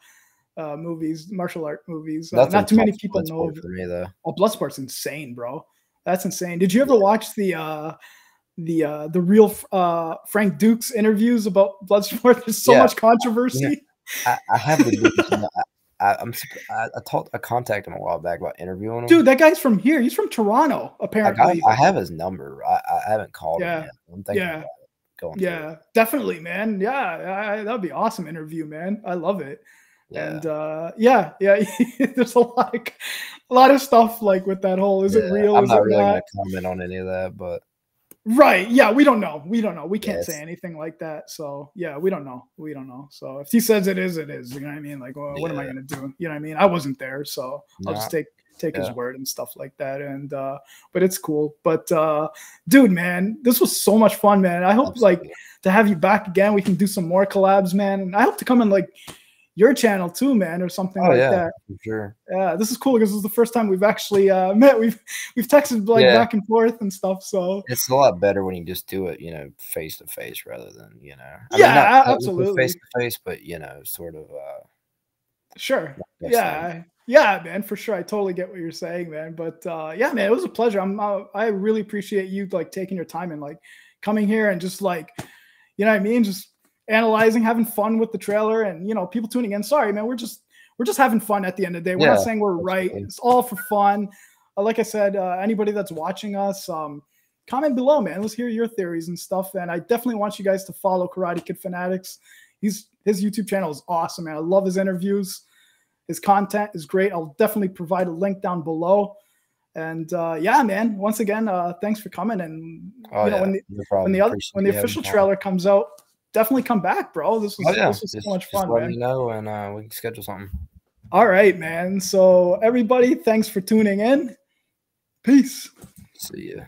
uh, movies, martial art movies. Uh, not too many people know. For me though. Oh, Bloodsport's insane, bro. That's insane. Did you ever watch the uh the uh the real uh Frank Dux interviews about Bloodsport? There's so Yeah. much controversy. I, I have the. dudes, you know, I, I'm. I, I talked. I contacted him a while back about interviewing him. Dude, that guy's from here. He's from Toronto, I, got, apparently. I have his number. I, I haven't called Yeah. him yet. I'm thinking Yeah. going. yeah, it. definitely, man. Yeah, that'd be awesome interview, man. I love it. Yeah. And uh yeah, yeah, there's a lot of a lot of stuff like with that whole is it real? I'm is not it really not? gonna comment on any of that, but Right. Yeah, we don't know. We don't know. We can't say anything like that. So yeah, we don't know. We don't know. So if he says it is, it is. You know what I mean? Like, well, what am I gonna do? You know what I mean? I wasn't there, so I'll just take take his word and stuff like that. And uh, but it's cool. But uh dude, man, this was so much fun, man. I hope like to have you back again. We can do some more collabs, man. And I hope to come and like your channel too, man, or something oh like yeah, that. for sure. Yeah, this is cool because this is the first time we've actually uh, met. We've we've texted like Yeah. back and forth and stuff. So It's a lot better when you just do it, you know, face to face rather than you know. Yeah, absolutely. face to face, but you know, sort of. uh sure. yeah yeah man for sure i totally get what you're saying man but uh yeah man it was a pleasure i'm uh, i really appreciate you like taking your time and like coming here and just like you know what i mean just analyzing having fun with the trailer and you know people tuning in sorry man we're just we're just having fun at the end of the day we're not saying we're right absolutely. it's all for fun uh, like i said uh, anybody that's watching us um comment below man let's hear your theories and stuff and i definitely want you guys to follow karate kid fanatics he's his youtube channel is awesome man i love his interviews his content is great. I'll definitely provide a link down below. And uh, yeah, man. Once again, uh, thanks for coming. And Oh you know, yeah, when the no when the other when the official trailer comes out, definitely come back, bro. This was Oh yeah, this was just, so much fun, let man. me know and uh, we can schedule something. All right, man. So everybody, thanks for tuning in. Peace. See ya.